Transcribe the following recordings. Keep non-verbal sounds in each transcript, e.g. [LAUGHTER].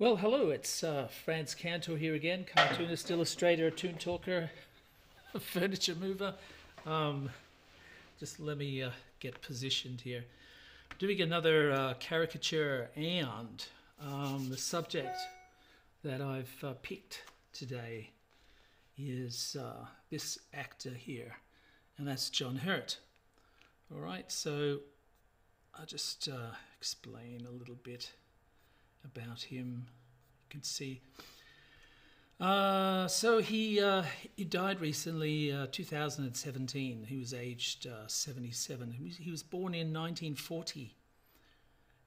Well, hello, it's uh, Frantz Kantor here again, cartoonist, illustrator, toon talker, [LAUGHS] furniture mover. Um, just let me uh, get positioned here. Doing another uh, caricature, and um, the subject that I've uh, picked today is uh, this actor here, and that's John Hurt. All right, so I'll just uh, explain a little bit about him. You can see. Uh, so he uh, he died recently, uh, 2017. He was aged uh, 77. He was, born in 1940,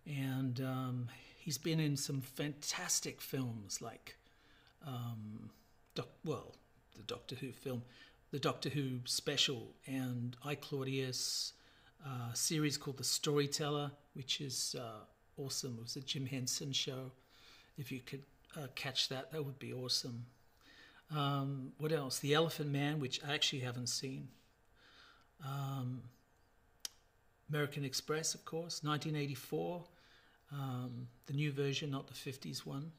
and um, he's been in some fantastic films like, um, well, the Doctor Who film, the Doctor Who special, and I Claudius, a series called The Storyteller, which is uh, awesome. It was a Jim Henson show. If you could uh, catch that, that would be awesome. Um, what else? The Elephant Man, which I actually haven't seen. Um, American Express, of course, 1984. Um, the new version, not the 50s one.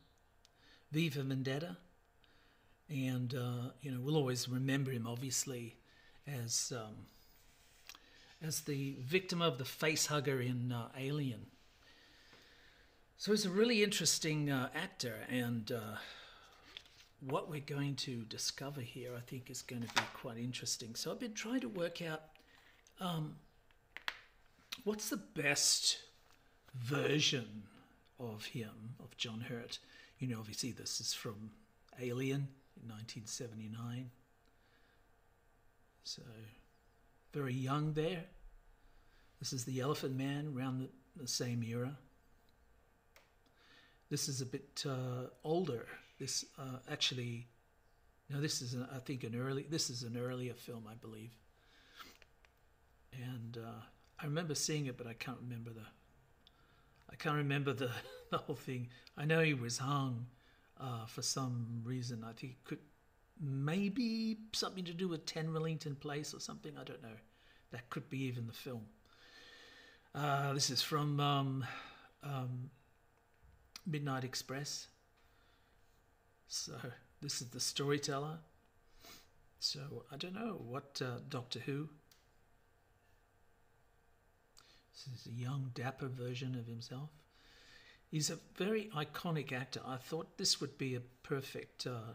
V for Vendetta. And, uh, you know, we'll always remember him, obviously, as, um, as the victim of the face hugger in uh, Alien. So he's a really interesting uh, actor, and uh, what we're going to discover here, I think, is going to be quite interesting. So I've been trying to work out um, what's the best version of him, of John Hurt. You know, obviously, this is from Alien in 1979. So, very young there. This is the Elephant Man around the, the same era. This is a bit uh, older. This uh, actually, no, this is an, I think an early. This is an earlier film, I believe. And uh, I remember seeing it, but I can't remember the. I can't remember the, [LAUGHS] the whole thing. I know he was hung uh, for some reason. I think could maybe something to do with 10 Rillington Place or something. I don't know. That could be even the film. Uh, this is from um, um, Midnight Express. So this is the storyteller. So I don't know what uh, Doctor Who. This is a young, dapper version of himself. He's a very iconic actor. I thought this would be a perfect uh,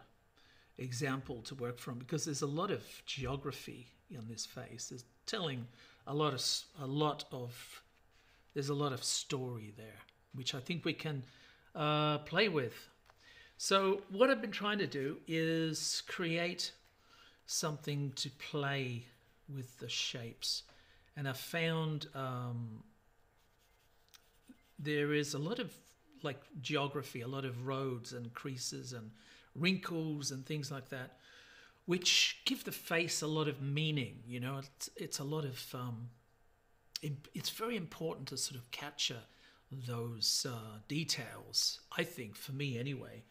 example to work from because there's a lot of geography in this face. There's telling a lot of a lot of there's a lot of story there, which I think we can uh, play with. So what I've been trying to do is create something to play with the shapes. And I found um, there is a lot of like geography, a lot of roads and creases and wrinkles and things like that, which give the face a lot of meaning. You know, it's, it's a lot of, um, it's very important to sort of capture those uh, details, I think, for me anyway.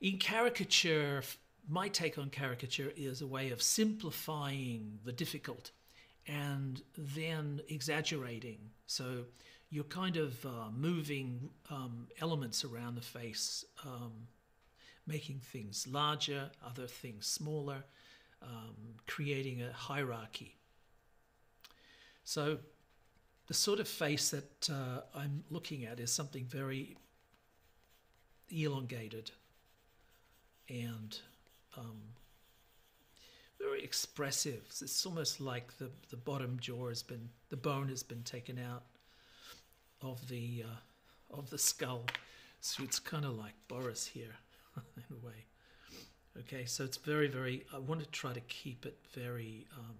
In caricature, my take on caricature is a way of simplifying the difficult and then exaggerating. So you're kind of uh, moving um, elements around the face, um, making things larger, other things smaller, um, creating a hierarchy. So the sort of face that uh, I'm looking at is something very elongated and um, very expressive. It's almost like the, the bottom jaw has been, the bone has been taken out of the uh, of the skull. So it's kind of like Boris here, [LAUGHS] in a way. Okay, so it's very, very. I want to try to keep it very um,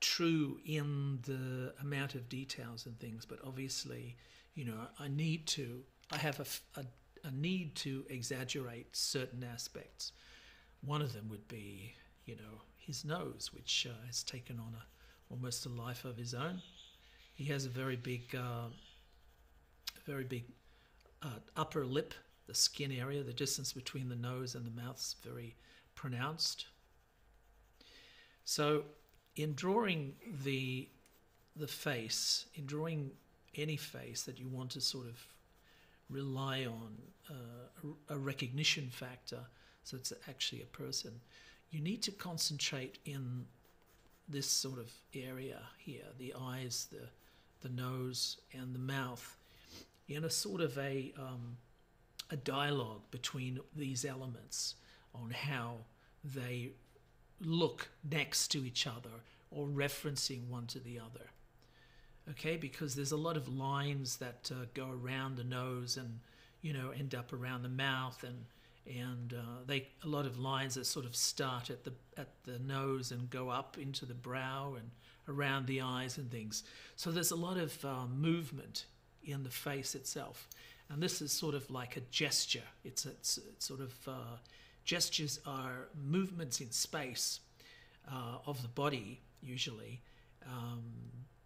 true in the amount of details and things, but obviously, you know, I need to, I have a, a, a need to exaggerate certain aspects. One of them would be, you know, his nose, which uh, has taken on a, almost a life of his own. He has a very big, uh, very big uh, upper lip, the skin area, the distance between the nose and the mouth is very pronounced. So in drawing the the face, in drawing any face that you want to sort of rely on uh, a, recognition factor, so it's actually a person. You need to concentrate in this sort of area here the eyes, the, the nose, and the mouth in a sort of a, um, a dialogue between these elements on how they look next to each other or referencing one to the other. Okay, because there's a lot of lines that uh, go around the nose and you know end up around the mouth and and uh, they a lot of lines that sort of start at the at the nose and go up into the brow and around the eyes and things. So there's a lot of uh, movement in the face itself, and this is sort of like a gesture. It's, it's, it's sort of uh, gestures are movements in space uh, of the body usually, um,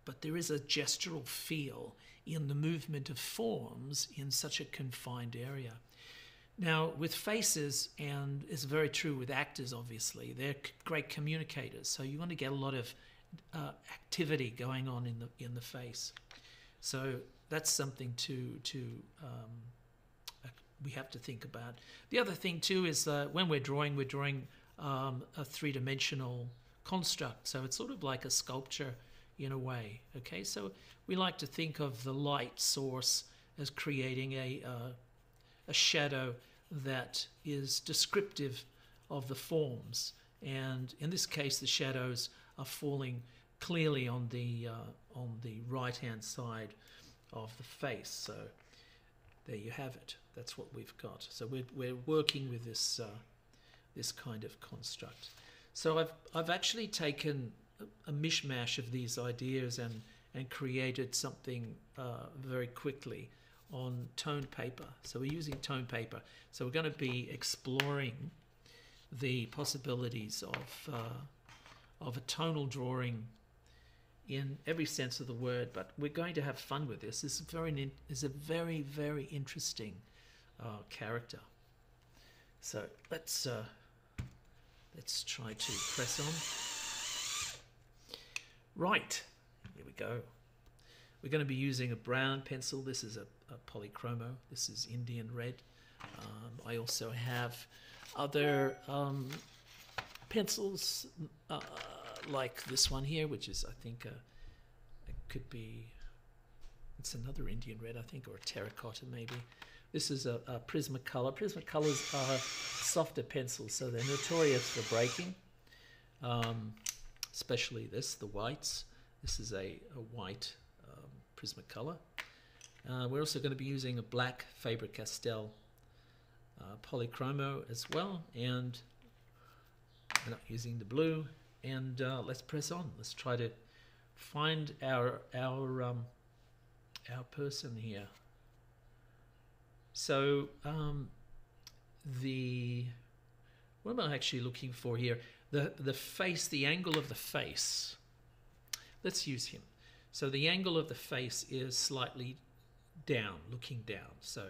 but there is a gestural feel in the movement of forms in such a confined area. Now, with faces, and it's very true with actors, obviously, they're great communicators. So you want to get a lot of uh, activity going on in the in the face. So that's something to to um, we have to think about. The other thing too is that when we're drawing, we're drawing um, a three dimensional construct. So it's sort of like a sculpture in a way. Okay, so we like to think of the light source as creating a uh, a shadow that is descriptive of the forms. And in this case, the shadows are falling clearly on the uh, on the right hand side of the face. So there you have it. That's what we've got. So we're, we're working with this uh, this kind of construct. So I've I've actually taken a, a mishmash of these ideas and and created something uh, very quickly on toned paper. So we're using toned paper. So we're going to be exploring the possibilities of uh, of a tonal drawing in every sense of the word. But we're going to have fun with this. This is very is a very very interesting uh, character. So let's uh, let's try to press on. Right, here we go. We're going to be using a brown pencil. This is a, a polychromo. This is Indian red. Um, I also have other um, pencils uh, like this one here, which is, I think, a, it could be, it's another Indian red, I think, or terracotta maybe. This is a, a Prismacolor. Prismacolors are softer pencils, so they're notorious for breaking, um, especially this, the whites. This is a, a white Prismacolor. Uh, we're also going to be using a black Faber-Castell uh, polychromo as well, and we're not using the blue. And uh, let's press on. Let's try to find our our um, our person here. So um, the what am I actually looking for here? The the face, the angle of the face. Let's use him. So the angle of the face is slightly down, looking down. So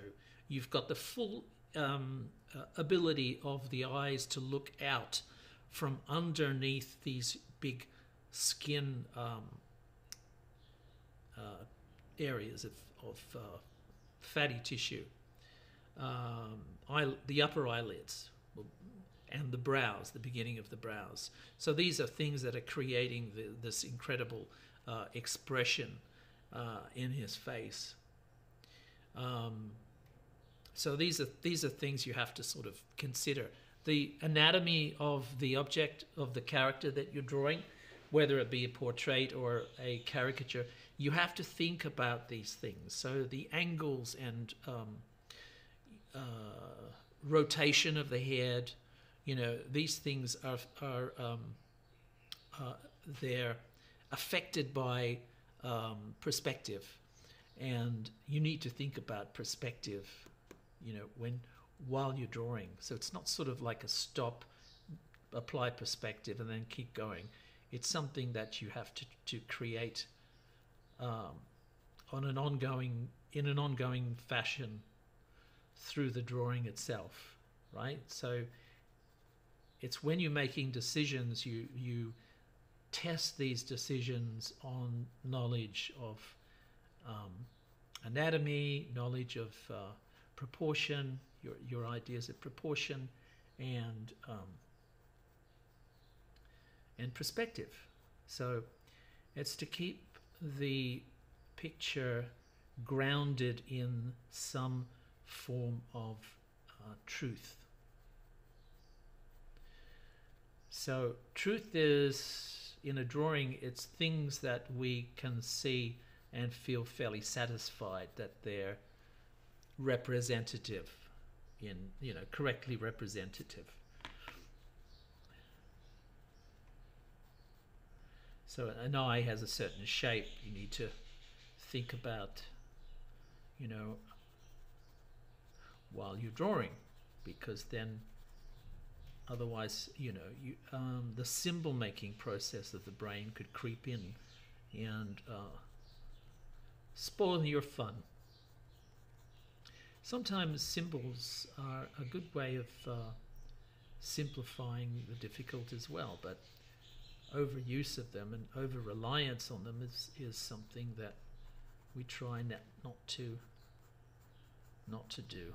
you've got the full um, uh, ability of the eyes to look out from underneath these big skin um, uh, areas of, of uh, fatty tissue. Um, eye, the upper eyelids and the brows, the beginning of the brows. So these are things that are creating the, this incredible uh, expression uh, in his face. Um, so these are these are things you have to sort of consider. The anatomy of the object of the character that you're drawing, whether it be a portrait or a caricature, you have to think about these things. So the angles and um, uh, rotation of the head, you know, these things are are um, uh, there affected by um, perspective, and you need to think about perspective, you know, when while you're drawing. So it's not sort of like a stop, apply perspective, and then keep going. It's something that you have to to create um, on an ongoing in an ongoing fashion through the drawing itself, right? So it's when you're making decisions you you test these decisions on knowledge of um, anatomy, knowledge of uh, proportion, your, your ideas of proportion, and um, and perspective. So it's to keep the picture grounded in some form of uh, truth. So, truth is in a drawing, it's things that we can see and feel fairly satisfied that they're representative, in you know, correctly representative. So an eye has a certain shape. You need to think about, you know, while you're drawing, because then otherwise, you know, you, um, the symbol making process of the brain could creep in and uh, spoil your fun. Sometimes symbols are a good way of uh, simplifying the difficult as well, but overuse of them and over reliance on them is, is something that we try not, not to not to do.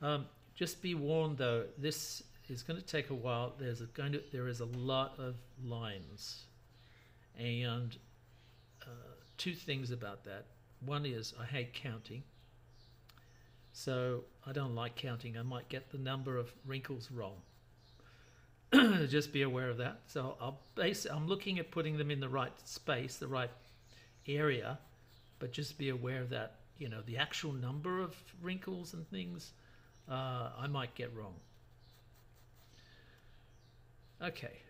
Um, just be warned though, this is going to take a while. There's a going to there is a lot of lines, and uh, two things about that. One is I hate counting. So I don't like counting. I might get the number of wrinkles wrong. [CLEARS THROAT] Just be aware of that. So I'll base, I'm looking at putting them in the right space, the right area, but just be aware that you know the actual number of wrinkles and things uh, I might get wrong. Okay,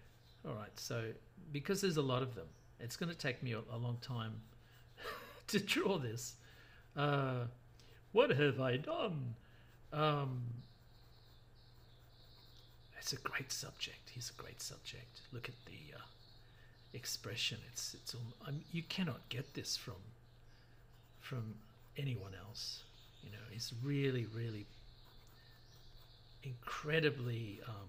all right. So because there's a lot of them, it's going to take me a, a long time [LAUGHS] to draw this. Uh, what have I done? Um, it's a great subject. He's a great subject. Look at the uh, expression. It's it's. Um, you cannot get this from from anyone else. You know, he's really, really incredibly um,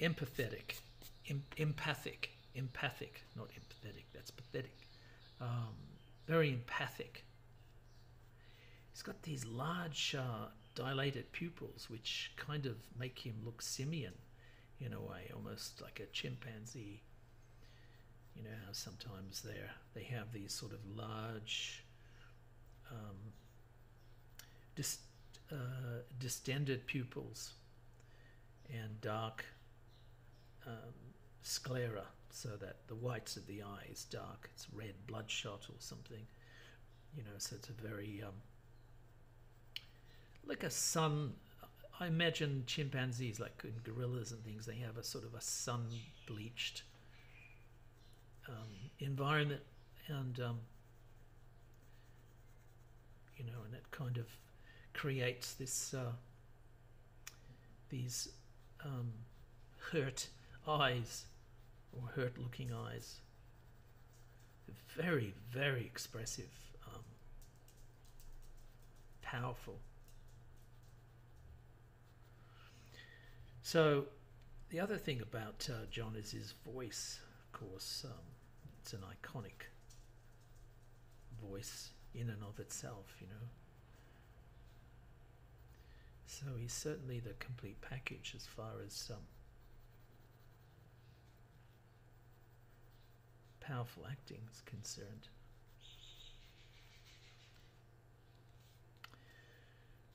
empathetic, em- empathic, empathic, not empathetic. That's pathetic. Um, very empathic he's got these large uh, dilated pupils which kind of make him look simian in a way, almost like a chimpanzee. You know how sometimes they they have these sort of large, um, dis, uh, distended pupils and dark um, sclera, so that the whites of the eye is dark. It's red, bloodshot, or something. You know, so it's a very um, like a sun. I imagine chimpanzees, like in gorillas and things, they have a sort of a sun bleached um, environment, and um, you know, and it kind of creates this uh, these um, hurt eyes or hurt looking eyes. Very, very expressive, um, powerful. So, the other thing about uh, John is his voice. Of course, um, it's an iconic voice in and of itself, you know. So he's certainly the complete package as far as um, powerful acting is concerned.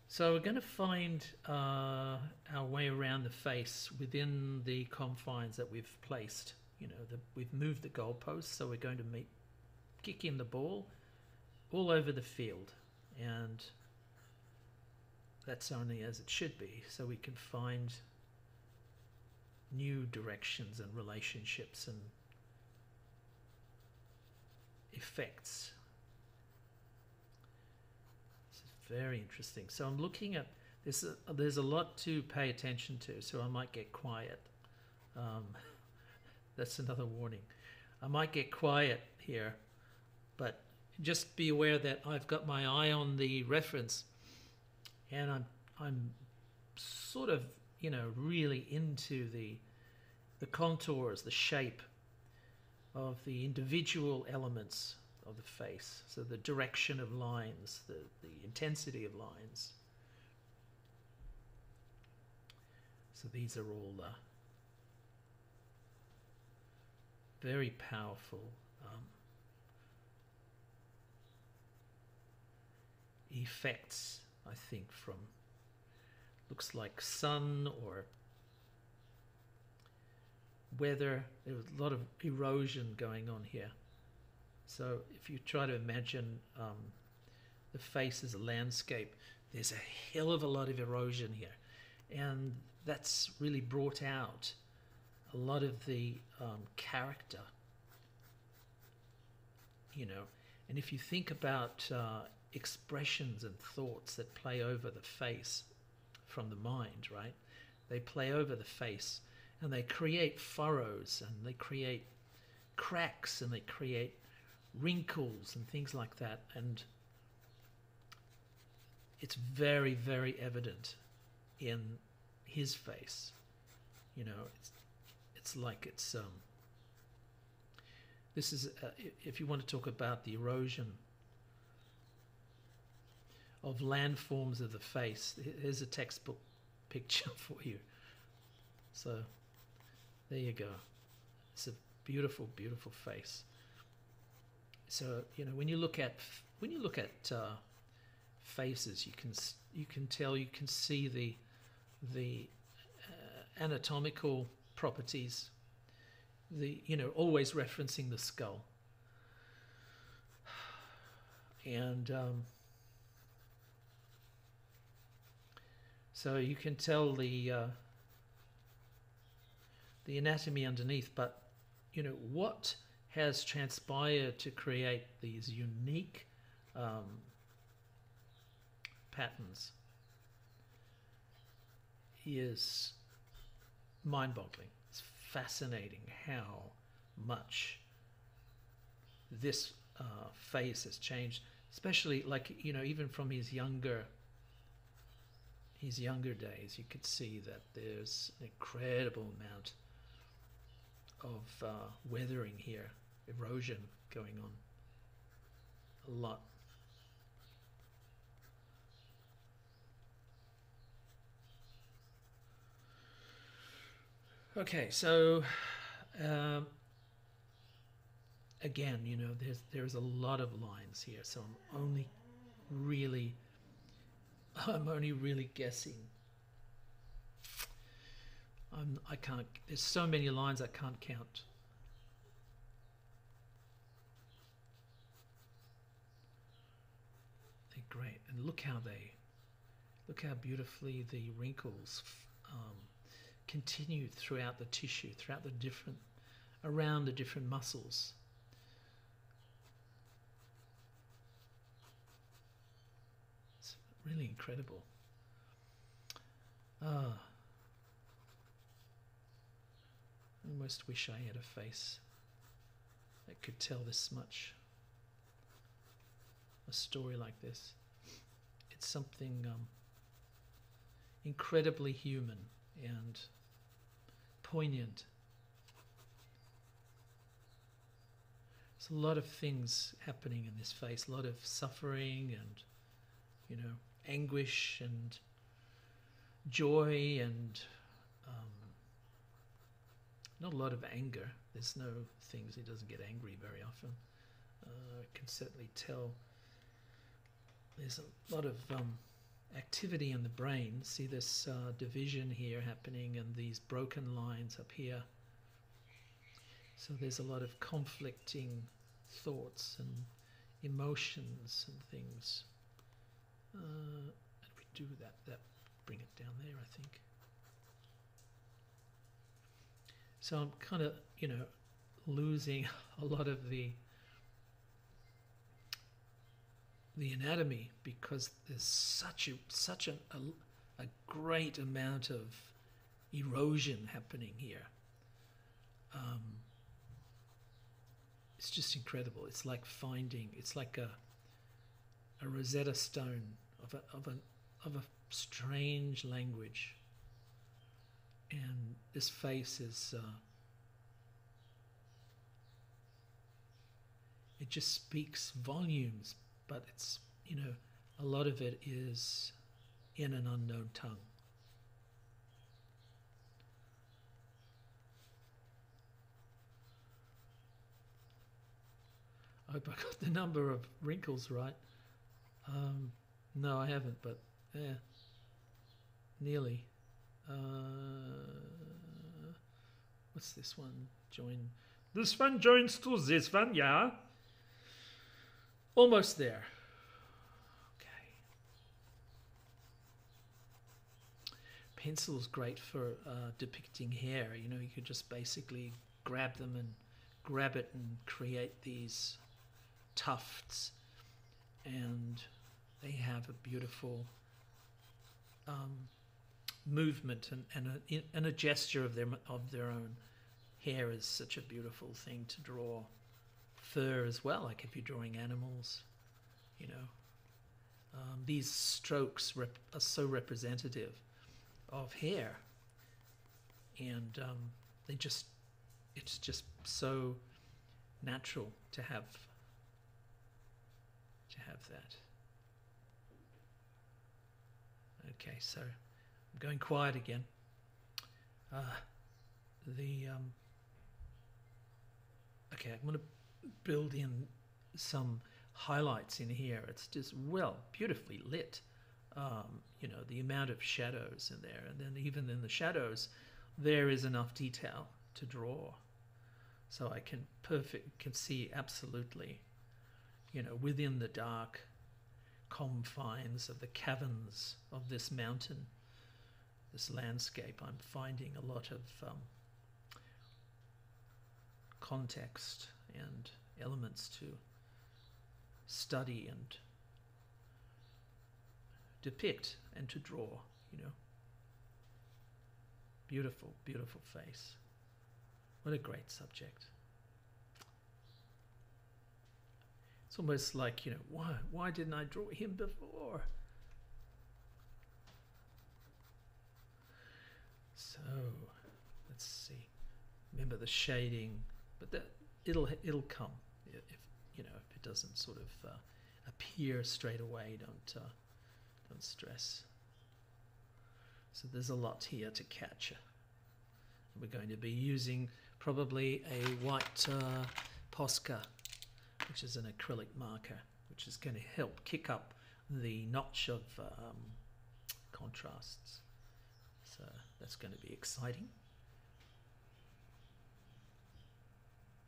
So we're going to find uh, our way around the face within the confines that we've placed. You know, the, we've moved the goalposts, so we're going to meet, kick in the ball all over the field, and that's only as it should be, so we can find new directions and relationships and effects This is Very interesting. So I'm looking at this. Uh, there's a lot to pay attention to, so I might get quiet. Um, [LAUGHS] that's another warning. I might get quiet here, but just be aware that I've got my eye on the reference, and I'm I'm sort of you know really into the the contours, the shape, of the individual elements of the face. So the direction of lines, the, the intensity of lines. So these are all uh, very powerful um, effects, I think, from looks like sun or weather. There was a lot of erosion going on here. So if you try to imagine um, the face as a landscape, there's a hell of a lot of erosion here. And that's really brought out a lot of the um, character, you know. And if you think about uh, expressions and thoughts that play over the face from the mind, right? They play over the face and they create furrows and they create cracks and they create wrinkles and things like that. And it's very, very evident in his face. You know, it's, it's like it's. Um, this is, uh, if you want to talk about the erosion of landforms of the face, here's a textbook picture [LAUGHS] for you. So there you go. It's a beautiful, beautiful face. So you know when you look at when you look at uh, faces, you can you can tell you can see the the uh, anatomical properties. The you know always referencing the skull. And um, so you can tell the uh, the anatomy underneath, but you know what has transpired to create these unique um, patterns is mind-boggling. It's fascinating how much this uh, face has changed, especially like you know even from his younger his younger days, you could see that there's an incredible amount of uh, weathering here, erosion going on. A lot. Okay, so um, again, you know, there's there's a lot of lines here, so I'm only really [LAUGHS] I'm only really guessing I'm, I can't, there's so many lines I can't count. They're great. And look how they, look how beautifully the wrinkles um, continue throughout the tissue, throughout the different, around the different muscles. It's really incredible. Ah. Almost wish I had a face that could tell this much. A story like this. It's something um, incredibly human and poignant. There's a lot of things happening in this face, a lot of suffering and, you know, anguish and joy and um, not a lot of anger. There's no things. He doesn't get angry very often. Uh, I can certainly tell there's a lot of um, activity in the brain. See this uh, division here happening and these broken lines up here. So there's a lot of conflicting thoughts and emotions and things. Uh, if we do that, that bring it down there, I think. So I'm kind of, you know, losing [LAUGHS] a lot of the the anatomy because there's such a such a, a, a great amount of erosion happening here. Um, it's just incredible. It's like finding. It's like a a Rosetta Stone of a of a of a strange language and this face is uh, it just speaks volumes, but it's, you know, a lot of it is in an unknown tongue. I hope I got the number of wrinkles right. Um, no, I haven't, but yeah, nearly. Uh, what's this one? Join. This one joins to this one, yeah. Almost there. Okay. Pencil's great for uh, depicting hair. You know, you could just basically grab them and grab it and create these tufts, and they have a beautiful um, movement and, and, a, and a gesture of their of their own. Hair is such a beautiful thing to draw. Fur as well, like if you're drawing animals, you know. Um, these strokes rep- are so representative of hair, and um, they just it's just so natural to have to have that. Okay, so I'm going quiet again. Uh, the um, okay, I'm going to build in some highlights in here. It's just well, beautifully lit. Um, you know, the amount of shadows in there, and then even in the shadows, there is enough detail to draw, so I can perfect can see absolutely you know, within the dark confines of the caverns of this mountain, this landscape, I'm finding a lot of um, context and elements to study and depict and to draw, you know. Beautiful, beautiful face. What a great subject. It's almost like, you know, why, why didn't I draw him before? So, let's see. Remember the shading, but that it'll it'll come if you know if it doesn't sort of uh, appear straight away. Don't uh, don't stress. So there's a lot here to catch. We're going to be using probably a white uh, Posca which is an acrylic marker, which is going to help kick up the notch of um, contrasts. That's going to be exciting.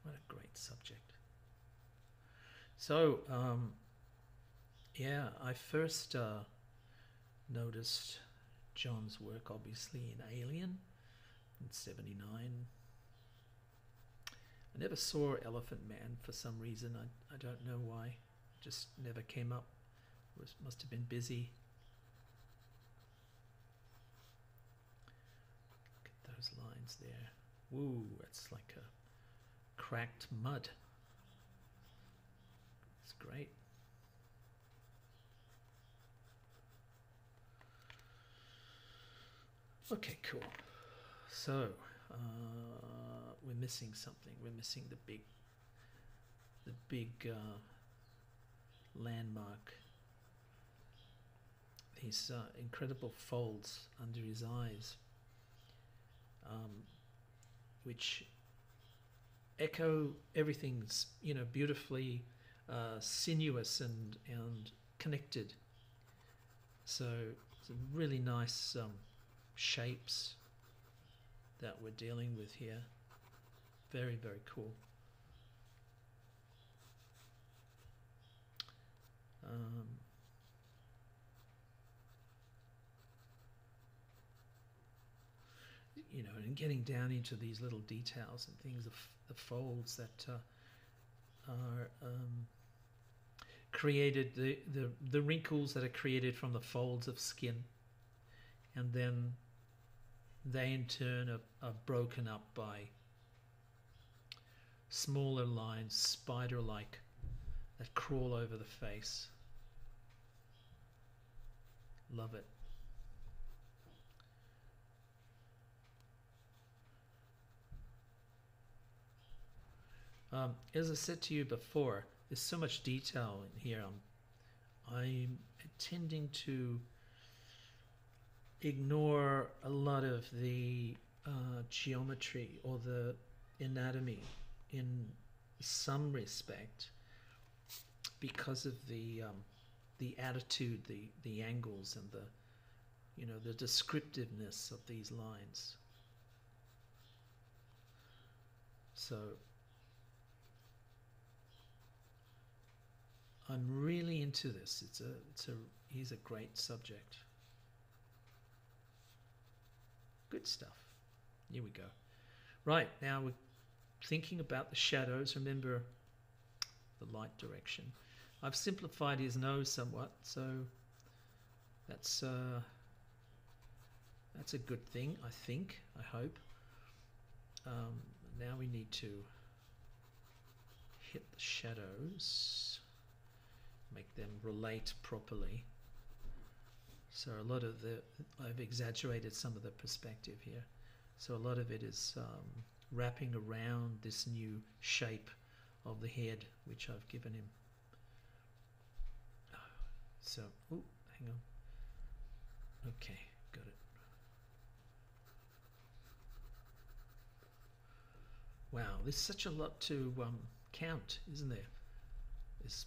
What a great subject. So, um, yeah, I first uh, noticed John's work obviously in Alien in 79 I never saw Elephant Man for some reason. I, I don't know why. Just never came up. Was must have been busy. Look at those lines there. Woo, that's like a cracked mud. It's great. Okay, cool. So, uh, we're missing something. We're missing the big, the big uh, landmark. These uh, incredible folds under his eyes, um, which echo everything's you know beautifully uh, sinuous and and connected. So some really nice um, shapes that we're dealing with here. Very, very cool. Um, you know, and getting down into these little details and things, the, the folds that uh, are um, created, the, the, the wrinkles that are created from the folds of skin, and then they in turn are, are broken up by smaller lines, spider like, that crawl over the face. Love it. Um, as I said to you before, there's so much detail in here. I'm, I'm tending to ignore a lot of the uh, geometry or the anatomy in some respect because of the um, the attitude, the the angles, and the you know the descriptiveness of these lines. So I'm really into this. It's a it's a he's a great subject. Good stuff. Here we go. Right, now we're thinking about the shadows. Remember the light direction. I've simplified his nose somewhat, so that's uh, that's a good thing, I think, I hope. Um, now we need to hit the shadows, make them relate properly. So a lot of the, I've exaggerated some of the perspective here. So a lot of it is um, wrapping around this new shape of the head which I've given him. So, oh, hang on. Okay, got it. Wow, there's such a lot to um, count, isn't there? There's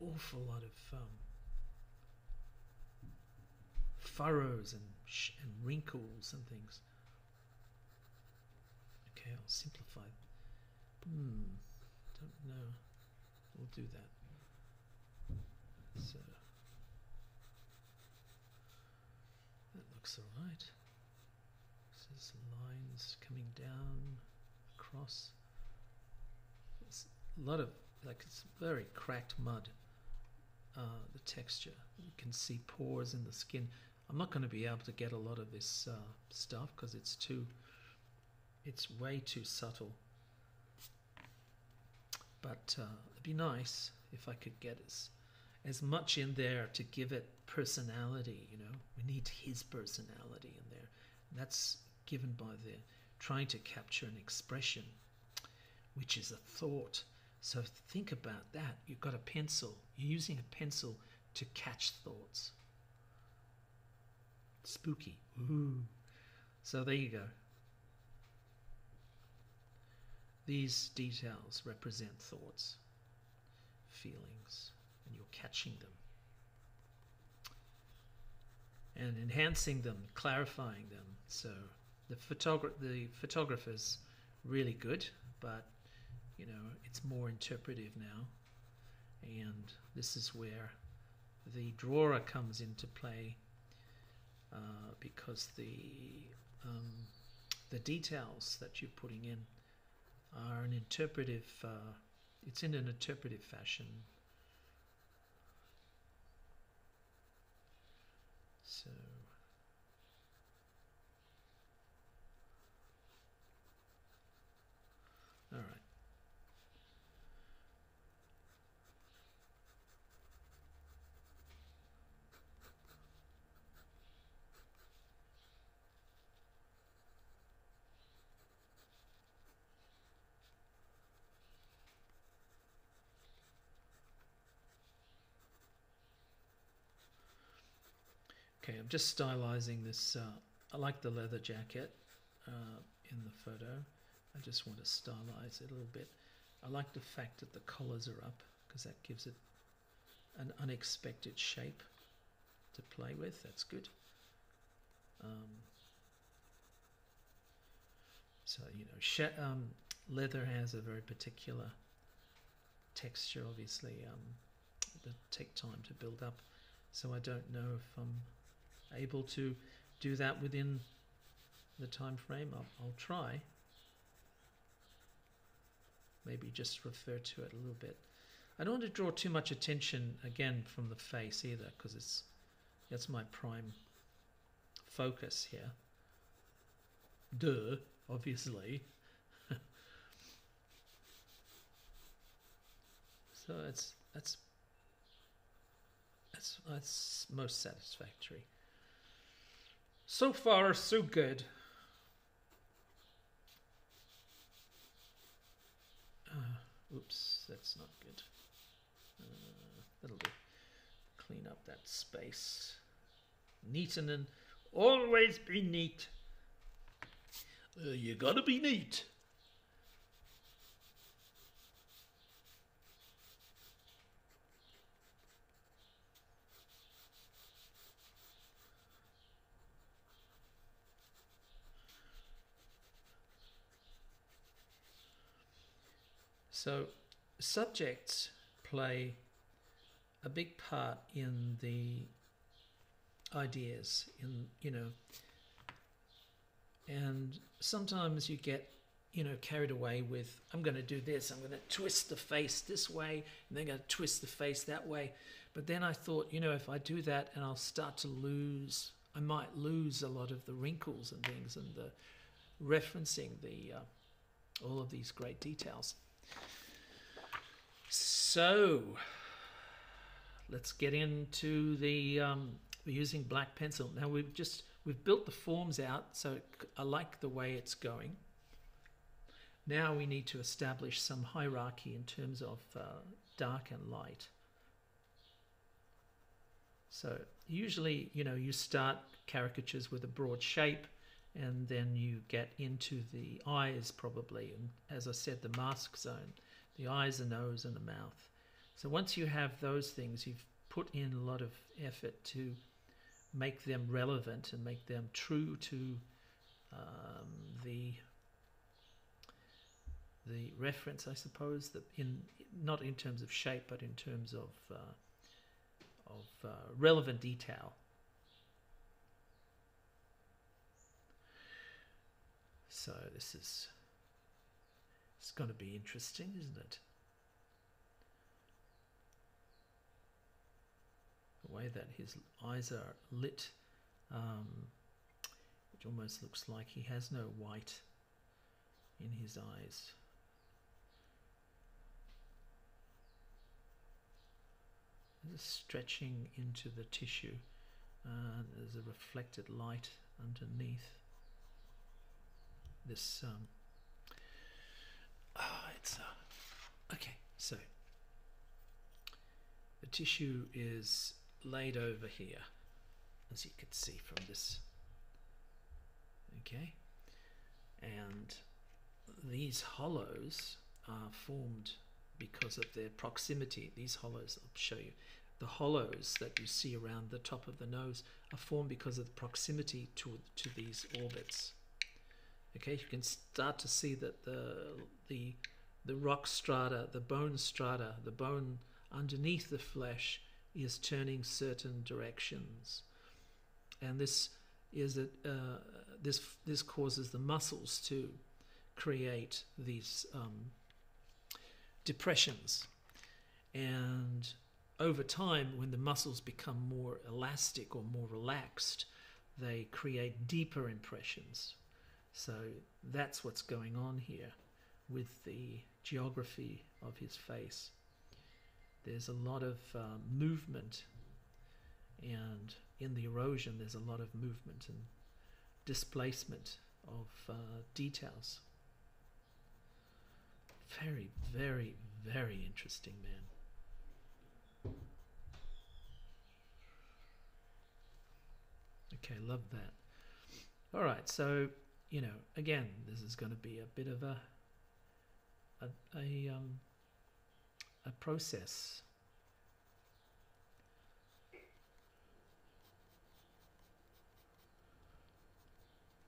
awful lot of um, furrows and, and wrinkles and things. Okay, I'll simplify. Hmm, don't know. We'll do that. So that looks alright. This is lines coming down across. It's a lot of like it's very cracked mud. Uh, the texture you can see pores in the skin. I'm not going to be able to get a lot of this uh, stuff because it's too. It's way too subtle. But uh, it'd be nice if I could get as as much in there to give it personality. You know, we need his personality in there. And that's given by the trying to capture an expression, which is a thought. So think about that. You've got a pencil. You're using a pencil to catch thoughts. Spooky. Ooh. So there you go. These details represent thoughts, feelings, and you're catching them. And enhancing them, clarifying them. So the photogra- the photographer's really good, but you know, it's more interpretive now. And this is where the drawer comes into play uh, because the um, the details that you're putting in are an interpretive. Uh, it's in an interpretive fashion. So. All right. Okay, I'm just stylizing this. Uh, I like the leather jacket uh, in the photo. I just want to stylize it a little bit. I like the fact that the collars are up because that gives it an unexpected shape to play with. That's good. Um, so you know, um, leather has a very particular texture. Obviously, um, it take time to build up. So I don't know if I'm able to do that within the time frame. I'll, I'll try. Maybe just refer to it a little bit. I don't want to draw too much attention again from the face either, because it's that's my prime focus here. Duh, obviously. [LAUGHS] so it's that's that's that's most satisfactory. So far, so good. Uh, Oops, that's not good. Uh, that'll do. Clean up that space. Neaten and always be neat. Uh, you gotta be neat. So, subjects play a big part in the ideas, in you know, and sometimes you get you know carried away with I'm going to do this, I'm going to twist the face this way, and then going to twist the face that way. But then I thought, you know, if I do that, and I'll start to lose, I might lose a lot of the wrinkles and things, and the referencing the uh, all of these great details. So let's get into the um, using black pencil. Now we've just we've built the forms out, so I like the way it's going. Now we need to establish some hierarchy in terms of uh, dark and light. So usually, you know, you start caricatures with a broad shape, and then you get into the eyes probably, and as I said, the mask zone the eyes, the nose, and the mouth. So once you have those things, you've put in a lot of effort to make them relevant and make them true to um, the the reference, I suppose, that in not in terms of shape, but in terms of uh, of uh, relevant detail. So this is it's going to be interesting, isn't it? The way that his eyes are lit, um, which almost looks like he has no white in his eyes. There's stretching into the tissue. Uh, there's a reflected light underneath this um, Ah, it's uh, okay. So the tissue is laid over here, as you can see from this. Okay, and these hollows are formed because of their proximity. These hollows, I'll show you. The hollows that you see around the top of the nose are formed because of the proximity to, to these orbits. Okay, you can start to see that the the the rock strata, the bone strata, the bone underneath the flesh is turning certain directions, and this is that uh, this this causes the muscles to create these um, depressions, and over time, when the muscles become more elastic or more relaxed, they create deeper impressions. So that's what's going on here with the geography of his face. There's a lot of uh, movement, and in the erosion, there's a lot of movement and displacement of uh, details. Very, very, very interesting man. Okay, love that. All right, so you know, again, this is going to be a bit of a a a, um, a process.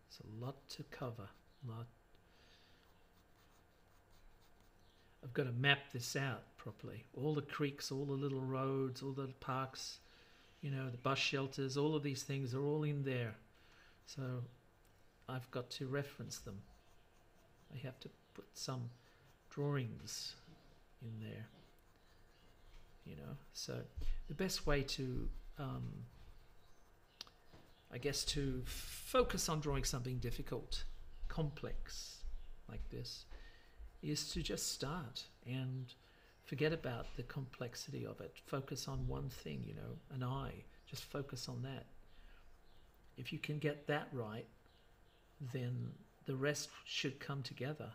It's a lot to cover. Lot. I've got to map this out properly. All the creeks, all the little roads, all the parks, you know, the bus shelters, all of these things are all in there. So I've got to reference them. I have to put some drawings in there. You know, so the best way to, um, I guess, to focus on drawing something difficult, complex like this, is to just start and forget about the complexity of it. Focus on one thing, you know, an eye. Just focus on that. If you can get that right, then the rest should come together.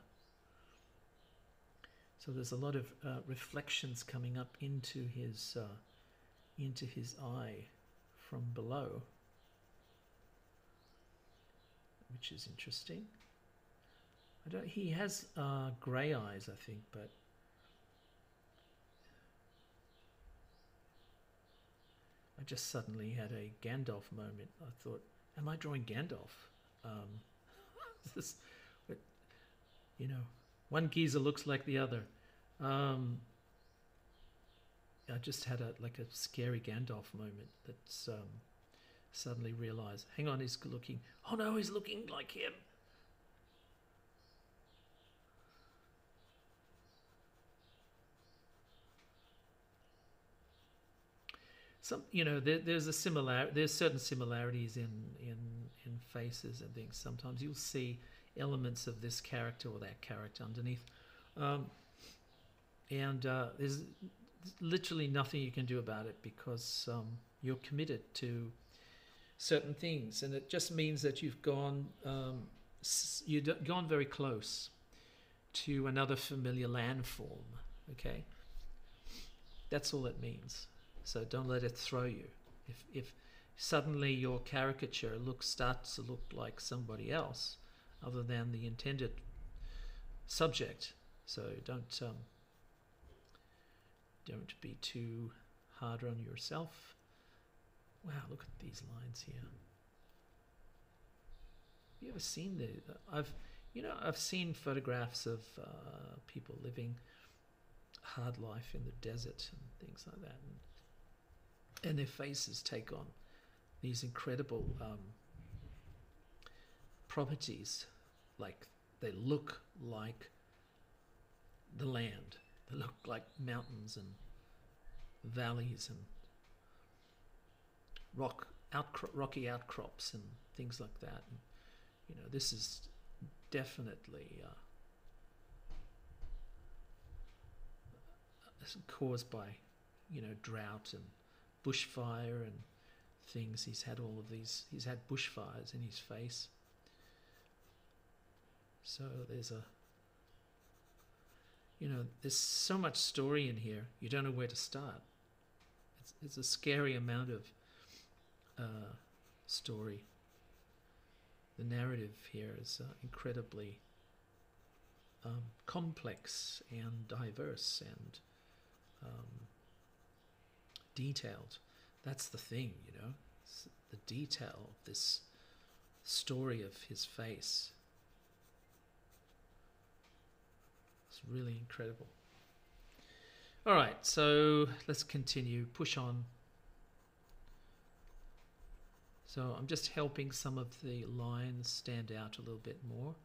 So there's a lot of uh, reflections coming up into his uh, into his eye from below, which is interesting. I don't. He has uh, grey eyes, I think, but I just suddenly had a Gandalf moment. I thought, "Am I drawing Gandalf?" Um, this, [LAUGHS] but, you know, one geezer looks like the other. Um, I just had a like a scary Gandalf moment. That's um, suddenly realised. Hang on, he's looking. Oh no, he's looking like him. some you know there, there's a similar there's certain similarities in in faces and things. Sometimes you'll see elements of this character or that character underneath. Um, and uh, there's literally nothing you can do about it because um, you're committed to certain things. And it just means that you've gone um, you've gone very close to another familiar landform okay? That's all it means. So don't let it throw you. If, if suddenly your caricature looks starts to look like somebody else other than the intended subject, so don't um, don't be too hard on yourself. Wow, look at these lines here. Have you ever seen the? I've, you know, I've seen photographs of uh, people living hard life in the desert and things like that. And and their faces take on these incredible um, properties. Like they look like the land, they look like mountains and valleys and rock outcro- rocky outcrops and things like that. And, you know, this is definitely uh, caused by you know drought and bushfire and things. He's had all of these, he's had bushfires in his face. So there's a, you know, there's so much story in here, you don't know where to start. It's, it's a scary amount of uh, story. The narrative here is uh, incredibly um, complex and diverse and um, detailed. That's the thing, you know, it's the detail of this story of his face. It's really incredible. All right, so let's continue, push on. So I'm just helping some of the lines stand out a little bit more.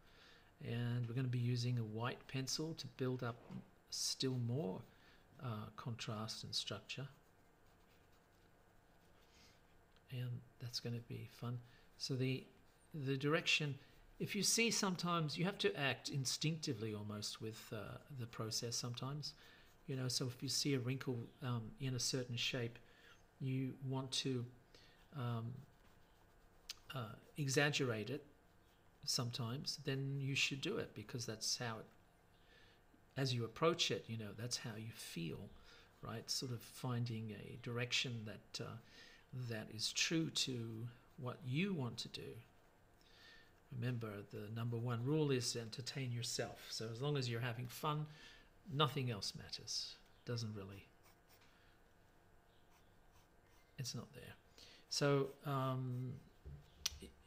And we're going to be using a white pencil to build up still more uh, contrast and structure and that's going to be fun. So the the direction, if you see sometimes you have to act instinctively almost with uh, the process sometimes, you know. So if you see a wrinkle um, in a certain shape, you want to um, uh, exaggerate it sometimes, then you should do it because that's how it. As you approach it, you know that's how you feel, right? Sort of finding a direction that. Uh, that is true to what you want to do. Remember, the number one rule is to entertain yourself. So as long as you're having fun, nothing else matters. Doesn't really. It's not there. So, um,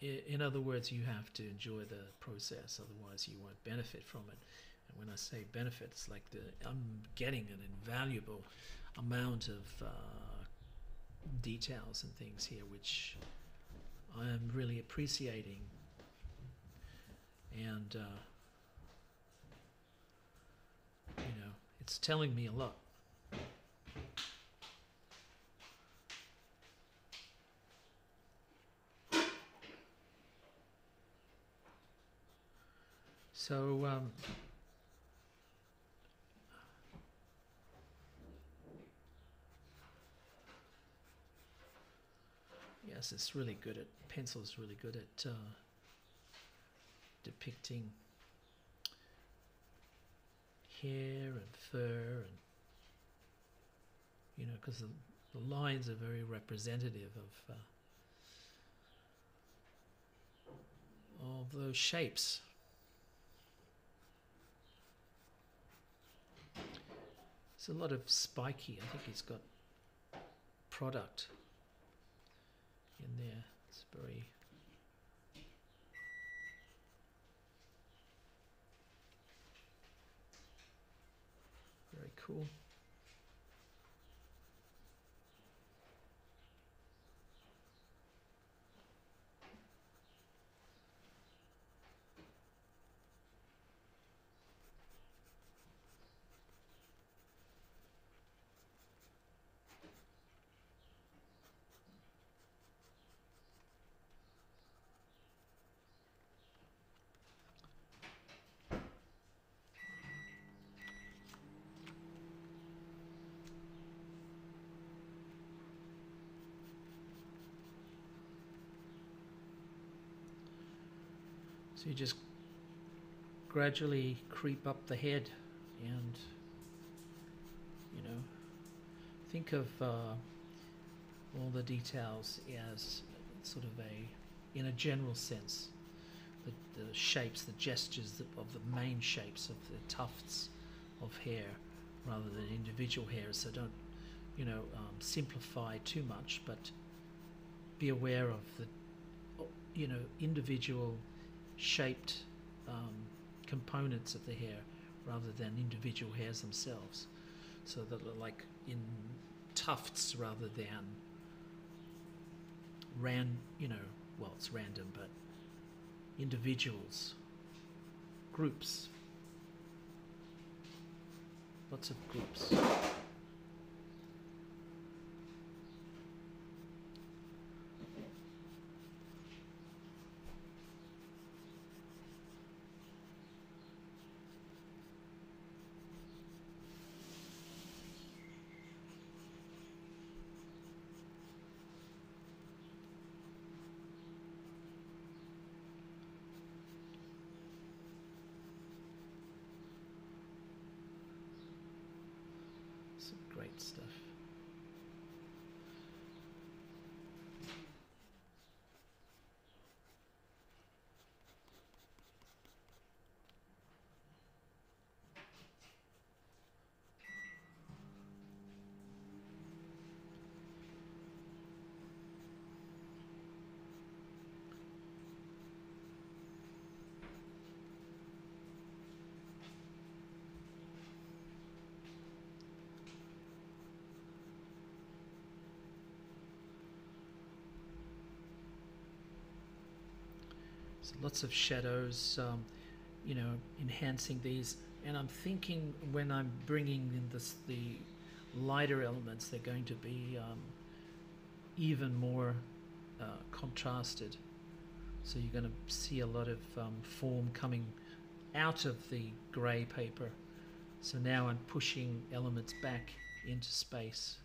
in other words, you have to enjoy the process. Otherwise, you won't benefit from it. And when I say benefit, it's like the, I'm getting an invaluable amount of. Uh, details and things here which I am really appreciating. And uh, you know it's telling me a lot. So um, yes, it's really good at pencil's really good at uh, depicting hair and fur and you know because the, the lines are very representative of uh, of those shapes It's a lot of spiky. I think he's got product in there. It's very very cool. So you just gradually creep up the head and, you know, think of uh, all the details as sort of a, in a general sense, the, the shapes, the gestures of the main shapes of the tufts of hair rather than individual hairs. So don't, you know, um, simplify too much, but be aware of the, you know, individual shaped um, components of the hair rather than individual hairs themselves. So that they're like in tufts rather than ran, you know, well, it's random, but individuals, groups, lots of groups. Some great stuff. So lots of shadows, um, you know, enhancing these. And I'm thinking when I'm bringing in this, the lighter elements, they're going to be um, even more uh, contrasted. So you're going to see a lot of um, form coming out of the grey paper. So now I'm pushing elements back into space.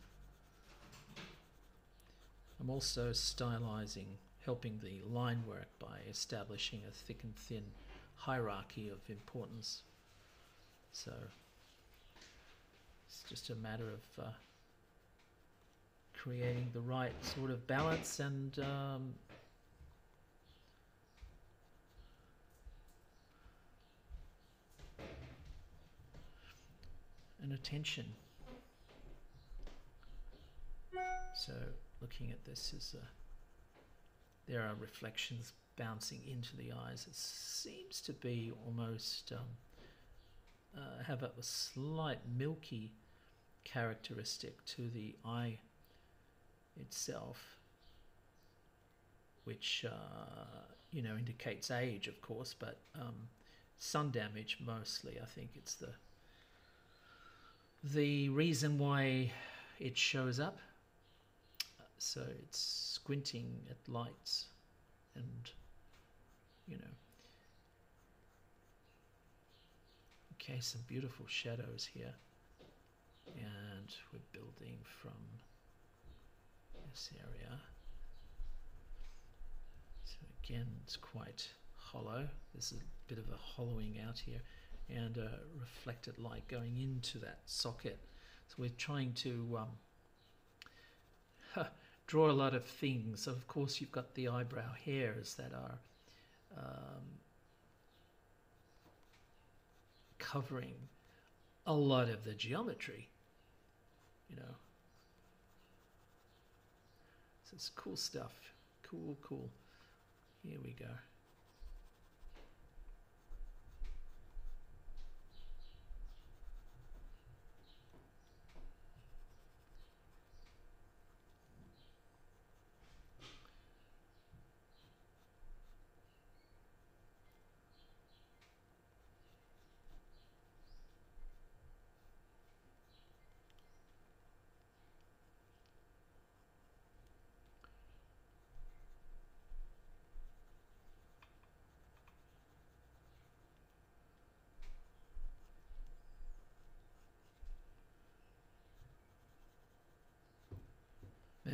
I'm also stylizing, helping the line work by establishing a thick and thin hierarchy of importance. So it's just a matter of uh, creating the right sort of balance and um, and attention. So looking at this is a, there are reflections bouncing into the eyes. It seems to be almost um, uh, have a, a slight milky characteristic to the eye itself, which uh, you know indicates age, of course, but um, sun damage mostly. I think it's the the reason why it shows up. So it's squinting at lights and, you know. Okay, some beautiful shadows here. And we're building from this area. So again, it's quite hollow. There's a bit of a hollowing out here. and a reflected light going into that socket. So we're trying to um, [LAUGHS] draw a lot of things. Of course you've got the eyebrow hairs that are um, covering a lot of the geometry, you know. So it's cool stuff. Cool, cool. Here we go.